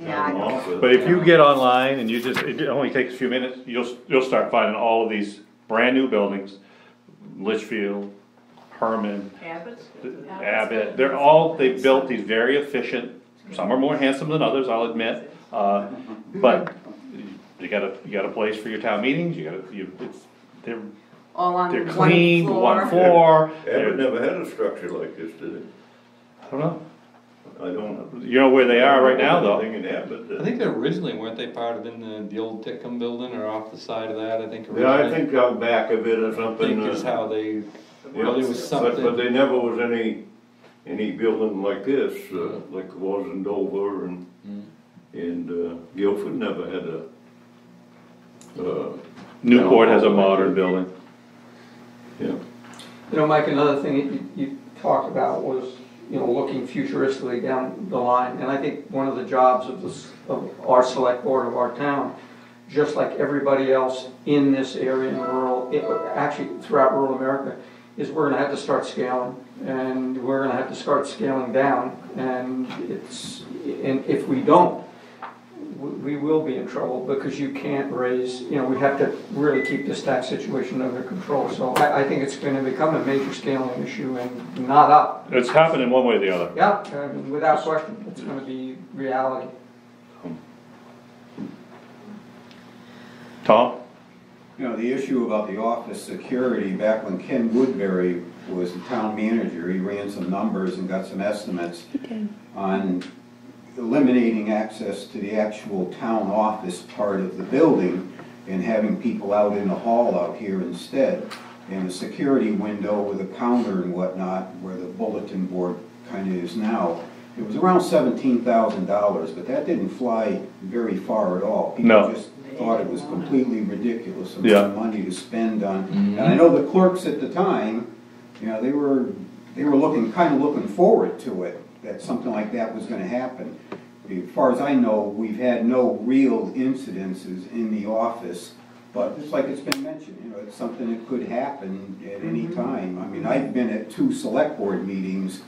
Yeah, town know. office. But if you get online and you just, it only takes a few minutes, you'll, you'll start finding all of these brand-new buildings, Litchfield, Hermon, Abbot's? Abbott, they're all, they built these very efficient, some are more handsome than others, I'll admit, uh, but you got a, you got a place for your town meetings, you got a, you, it's, they're, All on they're one clean, one floor, Abbot they're, never had a structure like this, did it? I don't know. I don't. You know where they are right now, though? Anything in Abbot. I that- think they originally, weren't they part of in the, the old Tecum building or off the side of that, I think Yeah, I originally? think out back of it or I something. think is uh, how they, yeah, well, there was But, but something, there never was any, any building like this, uh, like it was in Dover and, Mm. and, uh, Guilford never had a, uh, Newport has a modern building. yeah. You know, Mike, another thing that you, you talked about was, you know, looking futuristically down the line. And I think one of the jobs of this, of our select board of our town, just like everybody else in this area in rural, it- actually throughout rural America, is we're gonna have to start scaling. And we're gonna have to start scaling down. And it's, and if we don't, we we will be in trouble because you can't raise, you know, we have to really keep this tax situation under control. So I, I think it's gonna become a major scaling issue and not up. It's happening one way or the other. Yeah, I mean, without question, it's gonna be reality. Tom? You know, the issue about the office security, back when Ken Woodbury was the town manager, he ran some numbers and got some estimates on eliminating access to the actual town office part of the building and having people out in the hall out here instead. And a security window with a counter and whatnot, where the bulletin board kind of is now. It was around seventeen thousand dollars, but that didn't fly very far at all. No. People just thought it was completely ridiculous amount Yeah. of money to spend on. Mhm. And I know the clerks at the time, you know, they were, they were looking, kind of looking forward to it, that something like that was gonna happen. As far as I know, we've had no real incidences in the office, but it's like it's been mentioned, you know, it's something that could happen at any time. I mean, I've been at two select board meetings,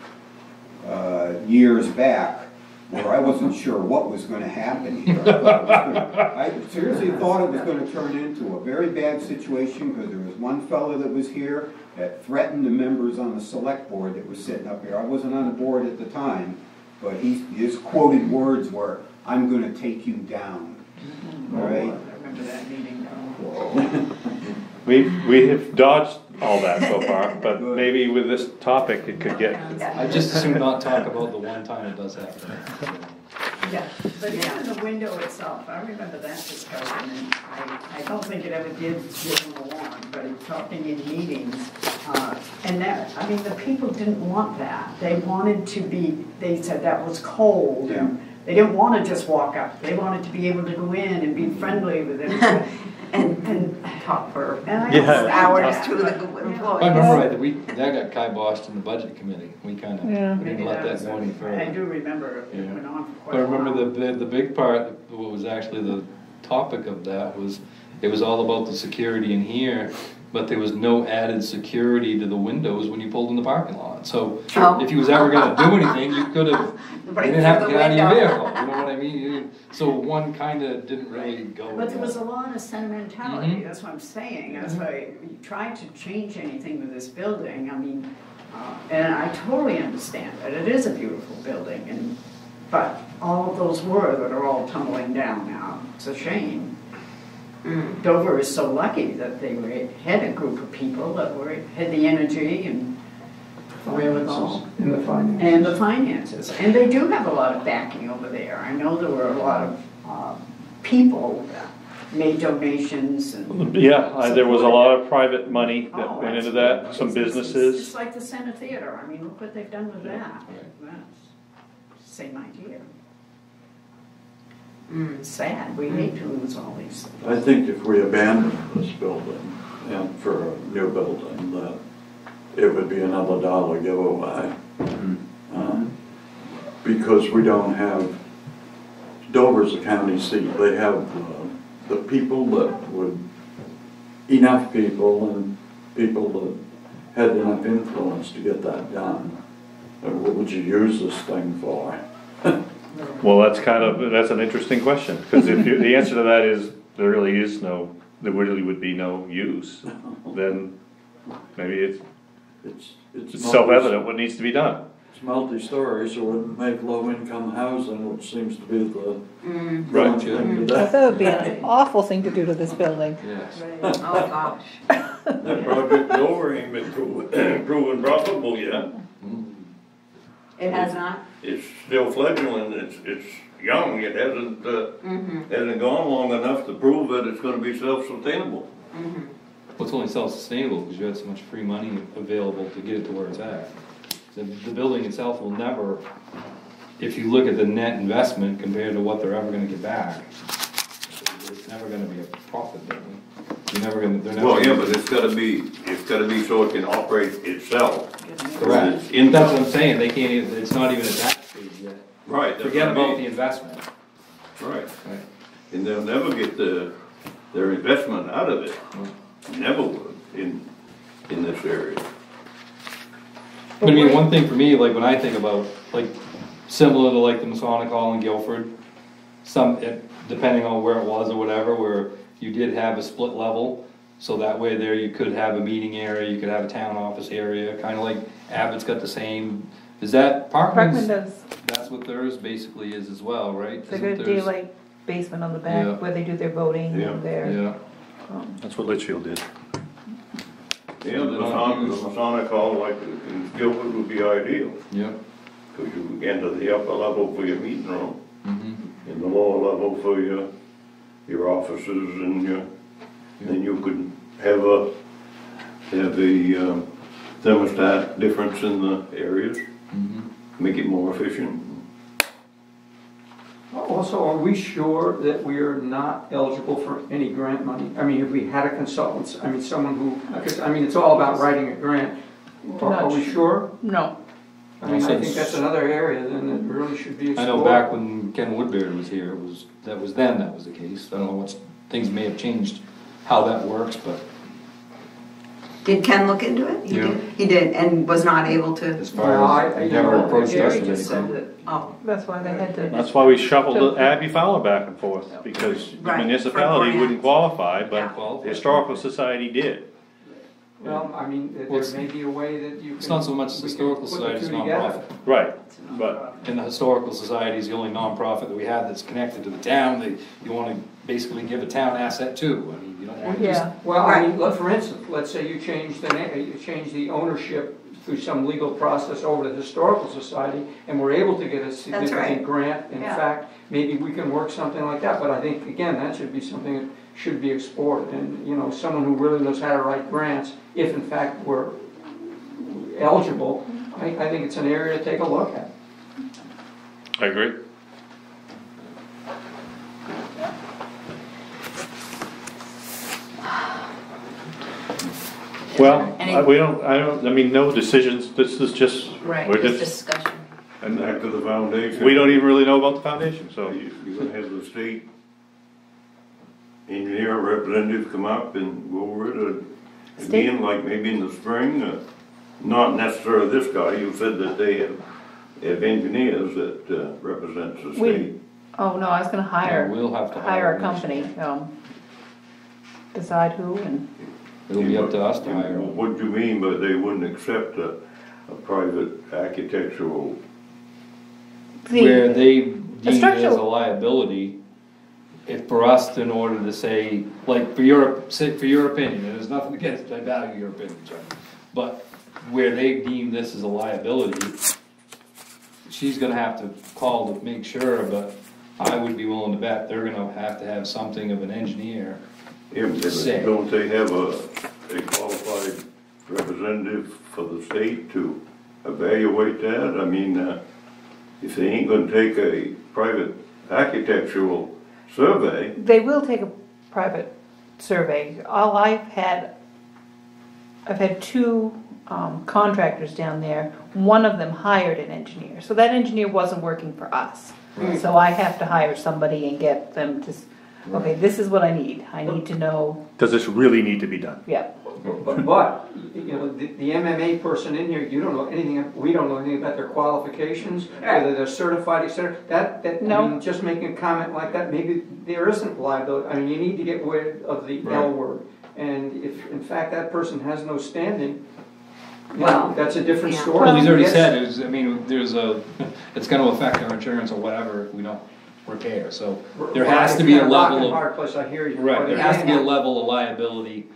uh, years back, where I wasn't sure what was gonna happen here. I thought it was gonna- I seriously thought it was gonna turn into a very bad situation, because there was one fellow that was here that threatened the members on the select board that was sitting up here. I wasn't on the board at the time, but he, his quoted words were, "I'm gonna take you down." Mm-hmm. All I remember that meeting. We, we have dodged all that so far, but maybe with this topic, it could get, I just assume not talk about the one time it does happen. Yeah, but even the window itself, I remember that discussion, and I, I don't think it ever did get along, but in talking in meetings, uh, and that, I mean, the people didn't want that. They wanted to be, they said that was cold, and they didn't wanna just walk up, they wanted to be able to go in and be friendly with everybody. And, And talk for, and I Yeah. understand hours to the but, If I employees. remember right, that we, that got kiboshed in the budget committee, we kinda, Yeah. we didn't let that go any further. I further. do remember it Yeah. went on for But quite I a while. remember the, the, the big part, what was actually the topic of that was, it was all about the security in here, but there was no added security to the windows when you pulled in the parking lot. So Oh. if you was ever gonna do anything, you could have, you Right didn't have to through get the out of your window. vehicle, you know what I mean? You- So one kinda didn't really go. But there was a lot of sentimentality, Mhm. that's what I'm saying, that's why we tried to change anything with this building, I mean, uh, and I totally understand that, it is a beautiful building, and, but all of those were that are all tumbling down now, it's a shame. Mm. Dover is so lucky that they were, had a group of people that were, had the energy and wherewithal. In the finances. And the finances, and they do have a lot of backing over there. I know there were a lot of uh, people that made donations and. yeah, I- there was a lot of private money Oh, that went into absolutely. that, some It's- it's- It's like the Center Theater, I mean, look what they've done with that. Right. That's Same idea. Mm. Sad, we hate to lose all these. I think if we abandon this building and for a new building, that it would be another dollar giveaway. Uh, because we don't have, Dover's a county seat, they have uh, the people that would, enough people and people that had enough influence to get that done. And what would you use this thing for? Well, that's kind of, that's an interesting question, because if you, the answer to that is, there really is no, there really would be no use, then maybe it's, It's, it's. it's multi- self-evident what needs to be done. It's multi-story, so it wouldn't make low-income housing, which seems to be the mm. Right. wrong thing to mm. I do. thought it would be an awful thing to do to this building. Yes. Oh, gosh. That project over ain't been proven, proven profitable yet. It has not? It's still fledgling, it's, it's young, it hasn't, uh, hasn't gone long enough to prove that it's gonna be self-sustainable. Well, it's only self-sustainable because you had so much free money available to get it to where it's at. The, the building itself will never, if you look at the net investment compared to what they're ever gonna get back, it's never gonna be a profit building. You're never gonna, they're never. Well, yeah, gonna- but it's gotta be, it's gotta be so it can operate itself. Correct. It's income. That's what I'm saying, they can't even, it's not even at that stage yet. Right. that's Forget what I about mean. the investment. Right, Right. and they'll never get the, their investment out of it, never would in, in this area. But I mean, one thing for me, like when I think about, like, similar to like the Masonic Hall in Guilford, some, it- depending on where it was or whatever, where you did have a split level, so that way there you could have a meeting area, you could have a town office area, kinda like Abbot's got the same, is that Parkman's? Parkman does, That's what theirs basically is as well, right? it's a Isn't good theirs- daylight basement on the Yeah. back where they do their voting Yeah, and their, Yeah, um, That's what Litchfield did. Yeah, the Masonic, the Masonic Hall, like in Guilford would be ideal, yeah, cause you enter the upper level for your meeting room, mhm, and the lower level for your, your offices and your, then you could have a, have a um, thermostat difference in the areas, mhm. make it more efficient. Also, are we sure that we are not eligible for any grant money? I mean, if we had a consultant, I mean, someone who, because, I mean, it's all about writing a grant. Are are we sure? no. I mean, I think that's another area then that really should be I explored. know back when Ken Woodbury was here, it was, that was then that was the case. I don't know what's, things may have changed, how that works, but Did Ken look into it? He Yeah. did. He did, and was not able to, as Well, far I- as, I- they you never approached us Gary with just said anything. that- oh, That's why they had to, That's why we shuffled the Abbey Fowler back and forth, because the Right, for municipality grants. wouldn't qualify, Yeah. but the Historical Society did. Well, I mean, that Well, there it's- may be a way that you can. It's not so much the we can Historical put the Society, it's two together. nonprofit. Right, but, And the Historical Society is the only nonprofit that we have that's connected to the town, that you wanna basically give a town asset to. I mean, you don't wanna just, yeah, Well, I mean, let- for instance, let's say you change the, na- you change the ownership through some legal process over to the Historical Society, and we're able to get a right. significant grant, in Yeah. fact, maybe we can work something like that, but I think, again, that should be something that should be explored, and, you know, someone who really knows how to write grants, if in fact we're eligible, I, I think it's an area to take a look at. I agree. Well, Any- I- we don't, I don't, I mean, no decisions, this is just, right, we're just just, discussion. and Back to the foundation. we don't even really know about the foundation, so. So you, you're gonna have the state engineer representative come up and go over it, uh, State- again, like maybe in the spring, uh, not necessarily this guy, you said that they have, have engineers that, uh, represents the We- state. oh, no, I was gonna hire, we'll have to hire hire a company, um, decide who and, It'll be up to us to hire them. What do you mean, but they wouldn't accept a, a private architectural, Where they deem it as a structural- liability, if for us, in order to say, like, for your, say, for your opinion, and there's nothing against, I value your opinion, John. But where they deem this as a liability, she's gonna have to call to make sure, but I would be willing to bet they're gonna have to have something of an engineer. yeah, but Say. don't they have a, a qualified representative for the state to evaluate that? I mean, uh, if they ain't gonna take a private architectural survey, they will take a private survey. All I've had, I've had two um, contractors down there, one of them hired an engineer, so that engineer wasn't working for us. So I have to hire somebody and get them to, s- okay, this is what I need, I need to know, Does this really need to be done? yeah, But, but, you know, the, the MMA person in here, you don't know anything, we don't know anything about their qualifications, whether they're certified, et cetera. That, that, I No. mean, just making a comment like that, maybe there isn't liability, I mean, you need to get rid of the L word. And if, in fact, that person has no standing, you know, Well, that's a different yeah. story. Well, he's already Yes. said, is, I mean, there's a, it's gonna affect our insurance or whatever if we don't repair, so there has to be a rock and level of, hard place, I hear you. right, But there has to be a again, level of liability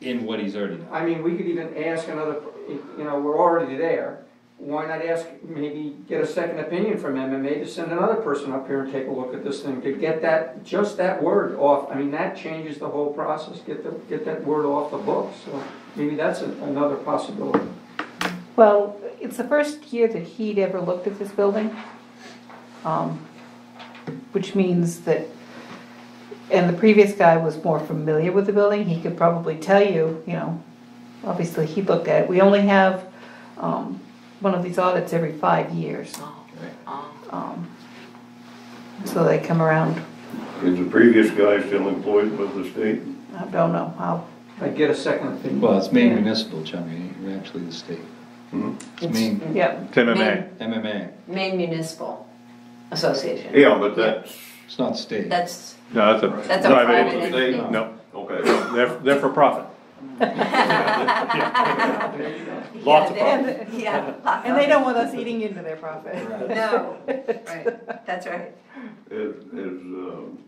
in what he's already done. I mean, we could even ask another, you know, we're already there. Why not ask, maybe get a second opinion from MMA to send another person up here and take a look at this thing, to get that, just that word off. I mean, that changes the whole process, get the, get that word off the books. So maybe that's a- another possibility. well, it's the first year that he'd ever looked at this building. Um, which means that, and the previous guy was more familiar with the building, he could probably tell you, you know, obviously he looked at it, we only have, um, one of these audits every five years. Um, So they come around, Is the previous guy still employed with the state? I don't know how, I'd get a second opinion. Well, it's Maine Yeah. Municipal, Chucky, you're actually the state. Hmm? It's Maine, yeah, It's MMA. MMA, Maine Municipal Association. Yeah, but that's, it's not state. That's, No, that's a. That's a private private entity. entity. No, okay. they're, they're for profit. Lots of Yeah, profit. they- yeah. and they don't want us eating into their profit. No, right, that's right. As, as, um,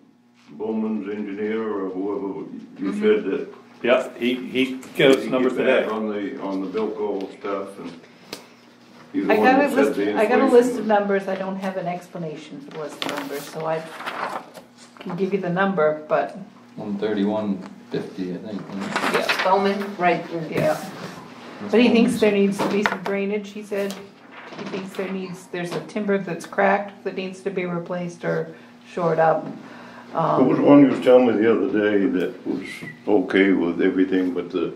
Bowman's engineer or whoever, you said that. Yeah, he, he gave us he numbers get back today. On the, on the Bilco stuff and. He's the I one got that a said list, the I got a inflation list of was- numbers, I don't have an explanation for the list of numbers, so I can give you the number, but, One thirty-one fifty, I think. right? yeah, Bowman, right, in- yeah. But he thinks there needs to be some drainage, he said, he thinks there needs, there's a timber that's cracked that needs to be replaced or shored up. What was one you was telling me the other day that was okay with everything, but the,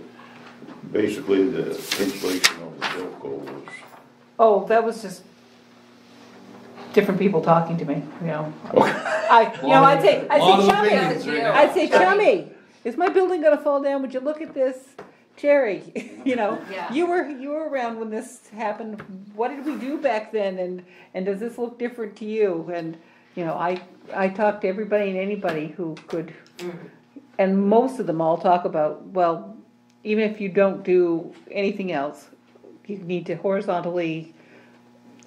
basically the insulation on the Bilco was. Oh, that was just different people talking to me, you know. I, you know, I'd say, I'd say of chummy, right now. I'd say chummy, is my building gonna fall down, would you look at this? Jerry, you know, Yeah. you were, you were around when this happened, what did we do back then, and, and does this look different to you? And, you know, I, I talked to everybody and anybody who could, mm-hmm. and most of them all talk about, well, even if you don't do anything else, you need to horizontally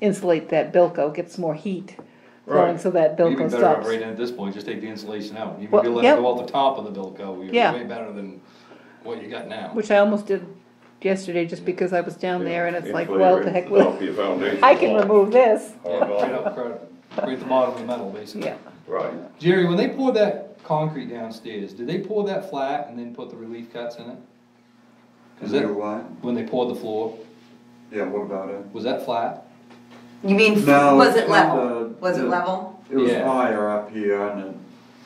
insulate that Bilco, get some more heat flowing Right. so that You'd be Bilco better off stops. right at this point, just take the insulation out, you Well, can let yep. it go out the top of the Bilco, Yeah. you're way better than what you got now. Which I almost did yesterday just because I was down there and it's like, well, the heck with top of your foundation I can remove this, Yeah, right up, right, right at the bottom of the metal, basically. yeah. Right. Jerry, when they poured that concrete downstairs, did they pour that flat and then put the relief cuts in it? Is And it, do what? when they poured the floor, Yeah, what about it? was that flat? You mean, No, was it level? the- Was it the- level? It was Yeah. higher up here and it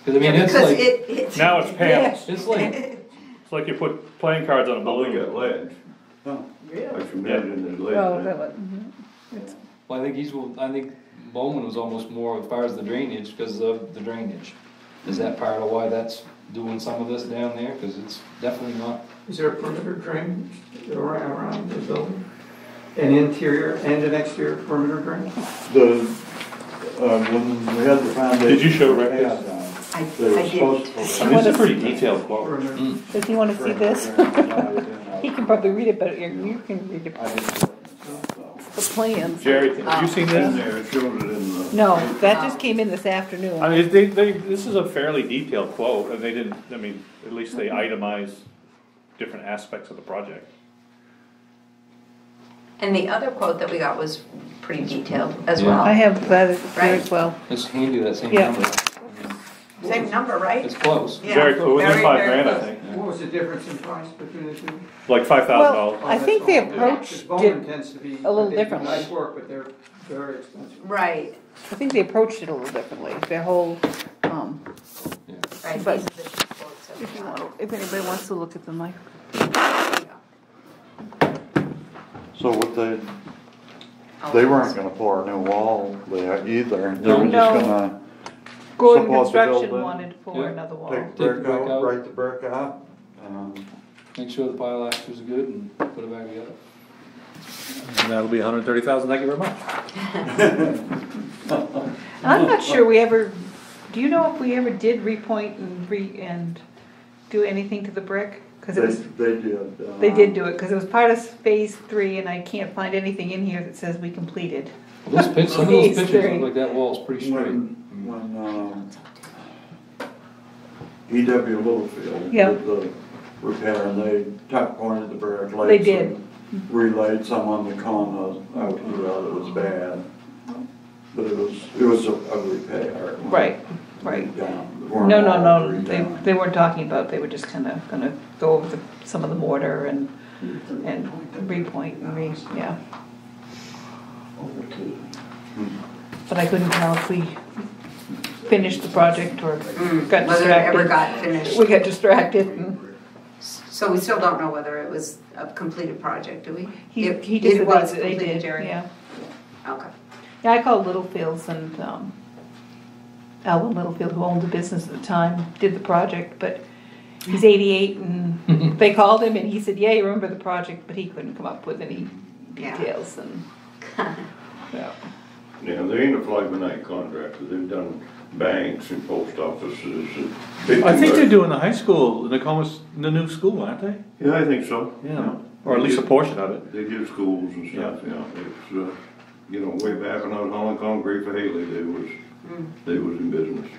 Cause I mean, Yeah, it's because like, it- it's- Now it's panels. it's like, It's like you put playing cards on a But we got balloon. ledge. Oh. I should imagine there's ledge. Oh, there. that was, mhm. Well, I think he's, I think Bowman was almost more as far as the drainage, because of the drainage. Is that part of why that's doing some of this down there? Cause it's definitely not, Is there a perimeter drain around, around the building? An interior and an exterior perimeter drain? The, uh, when we had the foundation. Did you show Rick pad this? down, I, they were I supposed didn't. to- I mean, it's a pretty detailed quote. Perimeter. mm, Does he wanna see this? He can probably read it but you can read it, I didn't look at it, the plans. Jerry, have you seen In this? there, it shows it in the. No, that just came in this afternoon. I mean, they, they, this is a fairly detailed quote, and they didn't, I mean, at least they itemize different aspects of the project. And the other quote that we got was pretty detailed as well. Yeah. I have that as Right. well. it's handy that same Yeah. number. I Same number, right? It's close. Yeah, Very, within very, five very grand, I close. think, What was the difference in price between the two? like five thousand Well, dollars. I think the approach that's all. Bowman it tends to be. a little they do differently. Nice work, but they're very expensive. Right, I think they approached it a little differently, their whole, um, right. But- these are the two quotes that we if you got. want, if anybody wants to look at them, like, There you go. So what they, oh. they weren't gonna pour a new wall there either, they were just gonna Gordon Support the Construction building. wanted for Yeah. another wall. take the brick brick out, out. break the brick out, and Make sure the pilasters are good and put it back together. And that'll be hundred and thirty thousand, thank you very much. I'm not sure we ever, do you know if we ever did repoint and re, and do anything to the brick? Cause they, it was, they did. uh, they did do it, cause it was part of phase three and I can't find anything in here that says we completed. Well, Those pic, some of those Phase pictures three. look like that wall's pretty straight. When, when, um, EW Littlefield Yeah. did the repair and they top pointed the brick They lights did. and relayed some on the corners out here that was bad. But it was, it was a, a repair. Right, right. down. It weren't No, no, no, they, they weren't talking about, they were just kinda gonna go over the, some of the mortar and, and repoint and re, yeah. But I couldn't tell if we finished the project or got Mm, Whether it ever distracted. got finished. We got distracted and So we still don't know whether it was a completed project, do we? he, It- he just It said was they, they completed, did, Jerry? yeah. Okay. Yeah, I called Littlefields and, um, Alan Littlefield, who owned the business at the time, did the project, but he's eighty-eight and they called him and he said, yeah, you remember the project, but he couldn't come up with any Yeah. details and, yeah. Yeah, they ain't a fly-by-night contractor, they've done banks and post offices and. I think they're doing the high school, the Nokomis, the new school, aren't they? Yeah, I think so. Yeah, or at least a portion of it. They do schools and stuff, yeah, it's, uh, you know, way back when I was hauling concrete for Haley, they was, they was in business.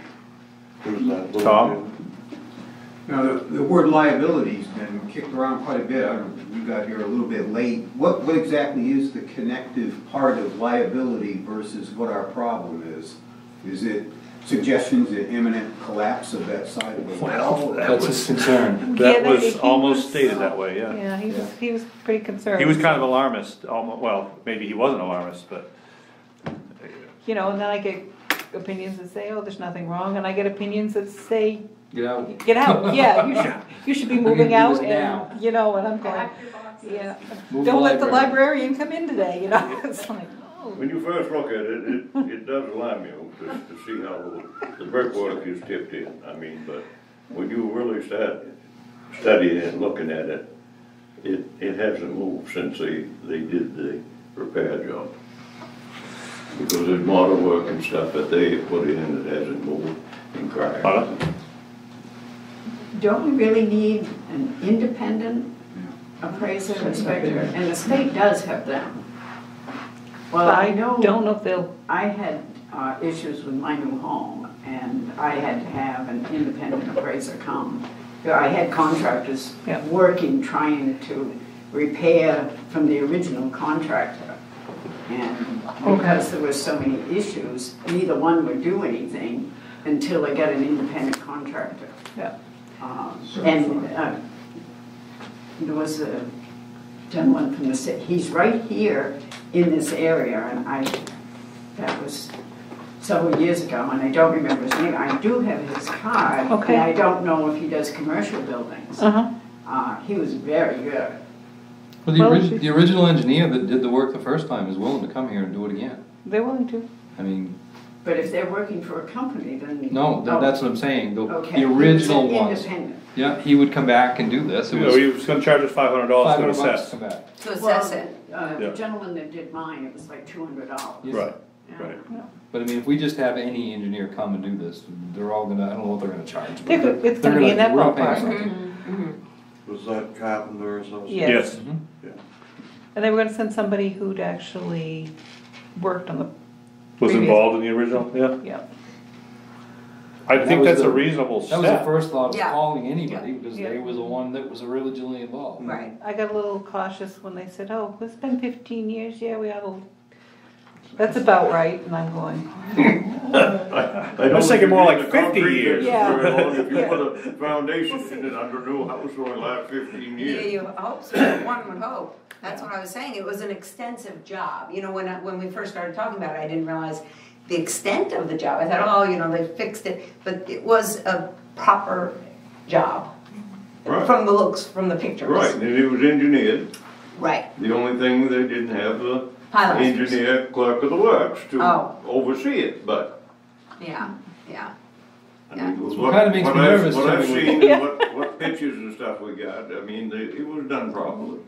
Who's that? Tom? Now, the, the word liability's been kicked around quite a bit, I don't, you got here a little bit late. What, what exactly is the connective part of liability versus what our problem is? Is it suggestions of imminent collapse of that side of the wall? That's his concern. Yeah, That was he almost was- stated that way, yeah. Yeah, he was, he was pretty concerned. He was kind of alarmist, almost, well, maybe he wasn't alarmist, but, You know, and then I get opinions that say, oh, there's nothing wrong, and I get opinions that say, Get out. get out, yeah, you should, you should be We're moving gonna do out this now. and, you know, and I'm going, yeah. Move Don't let the library. librarian come in today, you know, it's like, oh. When you first look at it, it, it does alarm you to, to see how the, the brickwork is tipped in, I mean, but when you really start studying it, looking at it, it, it hasn't moved since they, they did the repair job. Because there's model work and stuff that they have put in that hasn't moved and cracked. uh, Don't we really need an independent appraiser inspector? And the state does have them. Well, I know. Don't know if they'll, I had uh, issues with my new home, and I had to have an independent appraiser come. I had contractors Yeah. working, trying to repair from the original contractor. And because there were so many issues, neither one would do anything until they got an independent contractor. yeah. Um, And uh, there was a gentleman from the state, he's right here in this area, and I, that was several years ago, and I don't remember his name. I do have his card, Okay. and I don't know if he does commercial buildings. Uh-huh, Uh, He was very good. Well, the Well, orig- if- the original engineer that did the work the first time is willing to come here and do it again. they're willing to. I mean, But if they're working for a company, then. no, tha- Oh, that's what I'm saying, the, Okay. the original one. Independent. Yeah, he would come back and do this, it You know, was he was gonna charge us five hundred dollars five to hundred assess. to come back. To assess Well, it. uh, Yeah. The gentleman that did mine, it was like two hundred dollars. Right, right. But I mean, if we just have any engineer come and do this, they're all gonna, I don't know what they're gonna charge. but They're good. It's they're gonna be in that we're gonna pay ballpark. something. Was that Carpenter Associates? Yeah. Yes, Mhm. And they were gonna send somebody who'd actually worked on the, was Previous- involved in the original, yeah. yeah, I That think was that's a the- reasonable That was the step. first thought of Yeah. calling anybody, because Yeah. they were the one that was originally involved. Right. I got a little cautious when they said, oh, it's been fifteen years, yeah, we ought to, that's about right, and I'm going, I was thinking more like 50 years. Yeah. If you put a foundation in it under new house for the last fifteen Yeah, years. you hope so, one would hope. That's what I was saying, it was an extensive job. You know, when, I- when we first started talking about it, I didn't realize the extent of the job. I thought, oh, you know, they fixed it, but it was a proper job. Right. From the looks, from the pictures. Right, and it was engineered, Right, The only thing, they didn't have the pilasters, engineer clerk of the works to Oh. oversee it, but. yeah, yeah. I mean, with What kinda makes what me I've- nervous, What I've Tony, seen Yeah. and what, what pictures and stuff we got, I mean, they, it was done properly.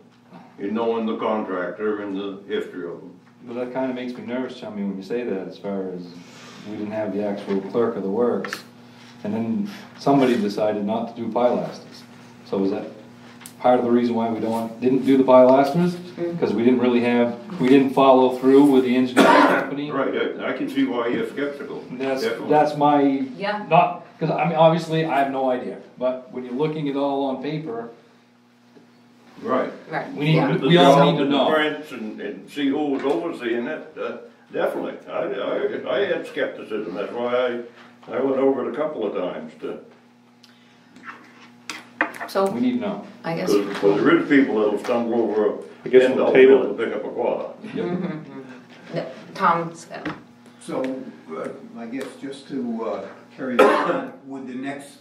In knowing the contractor and the history of them. But that kinda makes me nervous, Chummy, when you say that, as far as we didn't have the actual clerk of the works. And then somebody decided not to do pilasters. So is that part of the reason why we don't, didn't do the pilasters? Cause we didn't really have, we didn't follow through with the engineering company? Right, I, I can see why you're skeptical. That's, Definitely. that's my, Yeah. not, cause I mean, obviously, I have no idea, but when you're looking at it all on paper, Right. Right. we need, yeah. we all need to know. Prints and, and see who was overseeing it, uh, definitely. I, I, I had skepticism, that's why I, I went over it a couple of times to, So, We need to know. I guess, cause, 'cause there is people that'll stumble over I a guess ten we'll dollar table bill it. to pick up a quarter. yeah, Tom's, got- So, uh, I guess just to uh, carry that on, would the next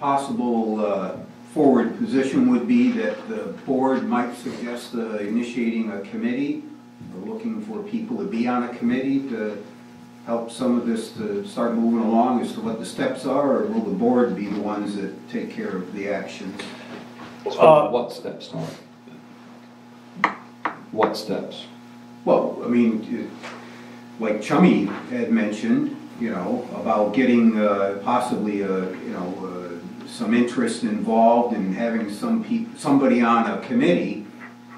possible uh, forward position would be that the board might suggest uh, initiating a committee, or looking for people to be on a committee to help some of this to start moving along as to what the steps are, or will the board be the ones that take care of the actions? So Uh, what steps, Tom? What steps? Well, I mean, like Chummy had mentioned, you know, about getting uh, possibly, uh, you know, uh, some interest involved in having some peop, somebody on a committee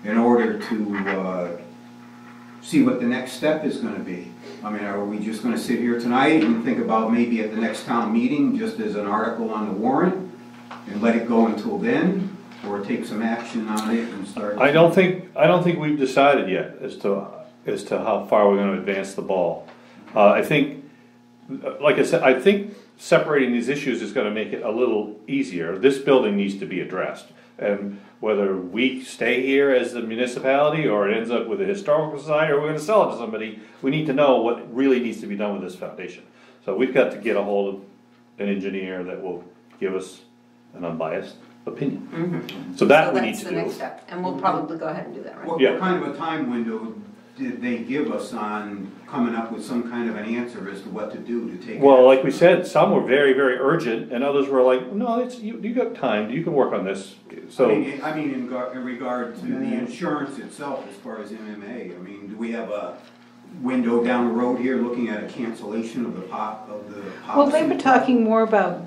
in order to uh, see what the next step is gonna be. I mean, are we just gonna sit here tonight and think about maybe at the next town meeting, just as an article on the warrant, and let it go until then, or take some action on it and start? I don't think, I don't think we've decided yet as to, as to how far we're gonna advance the ball. Uh, I think, like I said, I think separating these issues is gonna make it a little easier. This building needs to be addressed. And whether we stay here as the municipality, or it ends up with a historical society, or we're gonna sell it to somebody, we need to know what really needs to be done with this foundation. So we've got to get a hold of an engineer that will give us an unbiased opinion. Mm-hmm. So that so we need to do. So that's to the next step, and we'll probably go ahead and do that, right? What, Yeah. what kind of a time window did they give us on coming up with some kind of an answer as to what to do to take? Well, like we said, some were very, very urgent, and others were like, no, it's, you, you got time, you can work on this, I so. mean, I mean, in gar- in regard to the mm-hmm. insurance itself, as far as MMA, I mean, do we have a window down the road here looking at a cancellation of the pop, of the policy? Well, they were talking more about,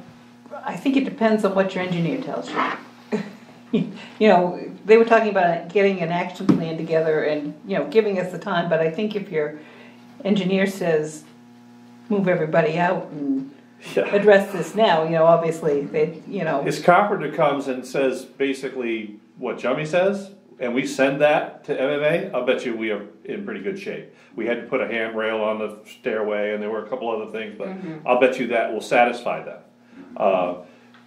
I think it depends on what your engineer tells you. You know, they were talking about getting an action plan together and, you know, giving us the time, but I think if your engineer says, move everybody out and Yeah. address this now, you know, obviously, they, you know, If Carpenter comes and says basically what Chummy says, and we send that to MMA, I'll bet you we are in pretty good shape. We had to put a handrail on the stairway, and there were a couple other things, but mm-hmm. I'll bet you that will satisfy them. Uh,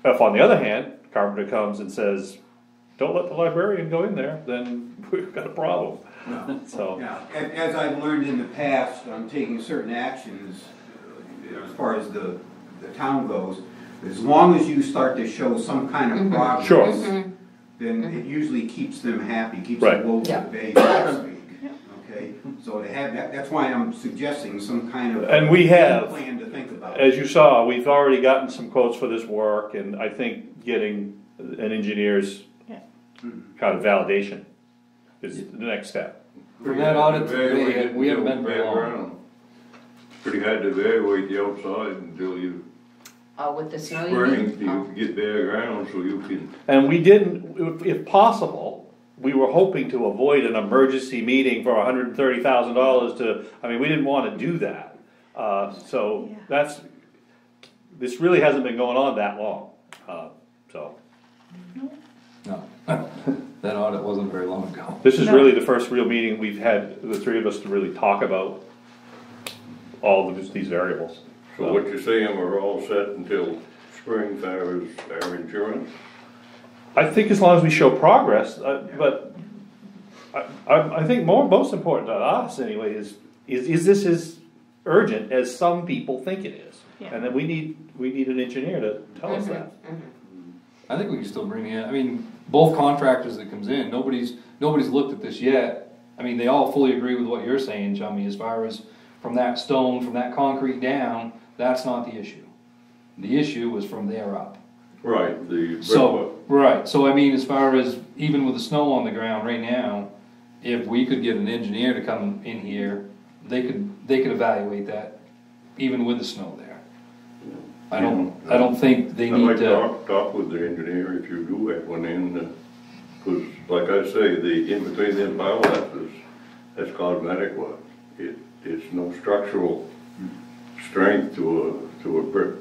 if on the other hand, Carpenter comes and says, don't let the librarian go in there, then we've got a problem. No. So, Yeah, as I've learned in the past, on taking certain actions, as far as the, the town goes, as long as you start to show some kind of progress. Sure. Then it usually keeps them happy, keeps Right. the wolves Yeah. at bay, so to speak. Okay, so to have that, that's why I'm suggesting some kind of. And we have. Plan to think about. as you saw, we've already gotten some quotes for this work, and I think getting an engineer's Yeah. kind of validation is the next step. From that audit, Evaluate we, we haven't been very long. background. Pretty hard to evaluate the outside until you Oh, with the snow, you spring, mean? Oh. you get bare ground so you can, And we didn't, if- if possible, we were hoping to avoid an emergency meeting for hundred and thirty thousand dollars to, I mean, we didn't wanna do that. Uh, so Yeah. that's, this really hasn't been going on that long, uh, so. No, that audit wasn't very long ago. This is No. really the first real meeting we've had, the three of us to really talk about all of this- these variables. so what you're saying, we're all set until spring far as our insurance? I think as long as we show progress, uh, but I, I, I think more, most important to us anyway is, is, is this as urgent as some people think it is? Yeah. And then we need, we need an engineer to tell us that. I think we can still bring in, I mean, both contractors that comes in, nobody's, nobody's looked at this yet. I mean, they all fully agree with what you're saying, Chummy, as far as from that stone, from that concrete down, that's not the issue. The issue was from there up. Right, the So, right, so I mean, as far as, even with the snow on the ground right now, if we could get an engineer to come in here, they could, they could evaluate that, even with the snow there. I don't, I don't think they I'd need like to to, talk, talk with the engineer if you do have one in, uh 'cause like I say, the, in between them pilasters, that's cosmetic work. It, it's no structural strength to a, to a brick,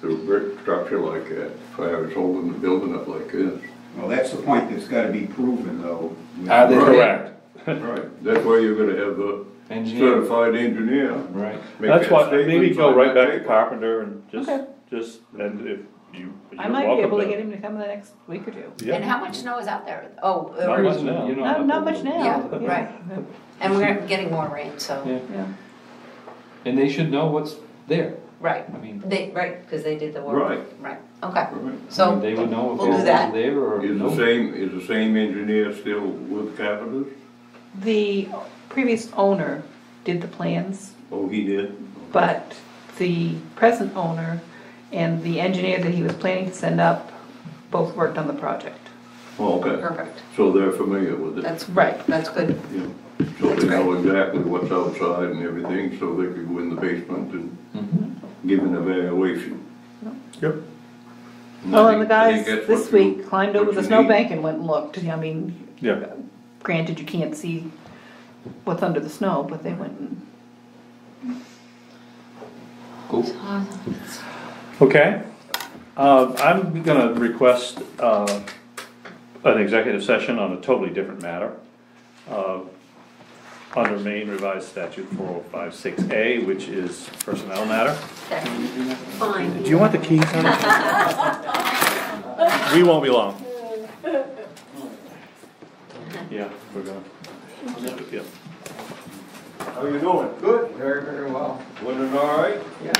to a brick structure like that, if I was holding the building up like this. Well, that's the point that's gotta be proven though. Are they- Correct. Right, that's why you're gonna have the engineer, certified engineer. right? make That's that why, statement, maybe go right that back to paper. Carpenter and just, Okay. just, and if you. I you're might be able to get him to come in the next week or two. And Yeah, how much snow is out there? Oh, Not or- much now. You're Not, not much now. Yeah, right. and we're getting more rain, so, Yeah, Yeah. and they should know what's there, right. I mean, They, right, because they did the work. Right. Right, okay. Right. I So, mean, they would know if we'll do was that. there or Is the no. same, is the same engineer still with Carpenters? The previous owner did the plans, Oh, he did? but the present owner and the engineer that he was planning to send up both worked on the project. Oh, okay, perfect. so they're familiar with it? That's, Right. that's good. Yeah. So they know exactly what's outside and everything, so they could go in the basement and mm-hmm. Mhm. give an evaluation. yep. Well, and the I think guys that's this what you- week climbed what over the you snowbank and went and looked. I mean, Yeah. granted, you can't see what's under the snow, but they went and Cool. Okay, uh, I'm gonna request, uh, an executive session on a totally different matter. Uh, Under Maine Revised Statute four oh five six A, which is personnel matter. Fine. Do you want the keys, honey? We won't be long. Yeah, we're gonna, yeah. How are you doing? Good. Very, very well. Winning all right? Yeah.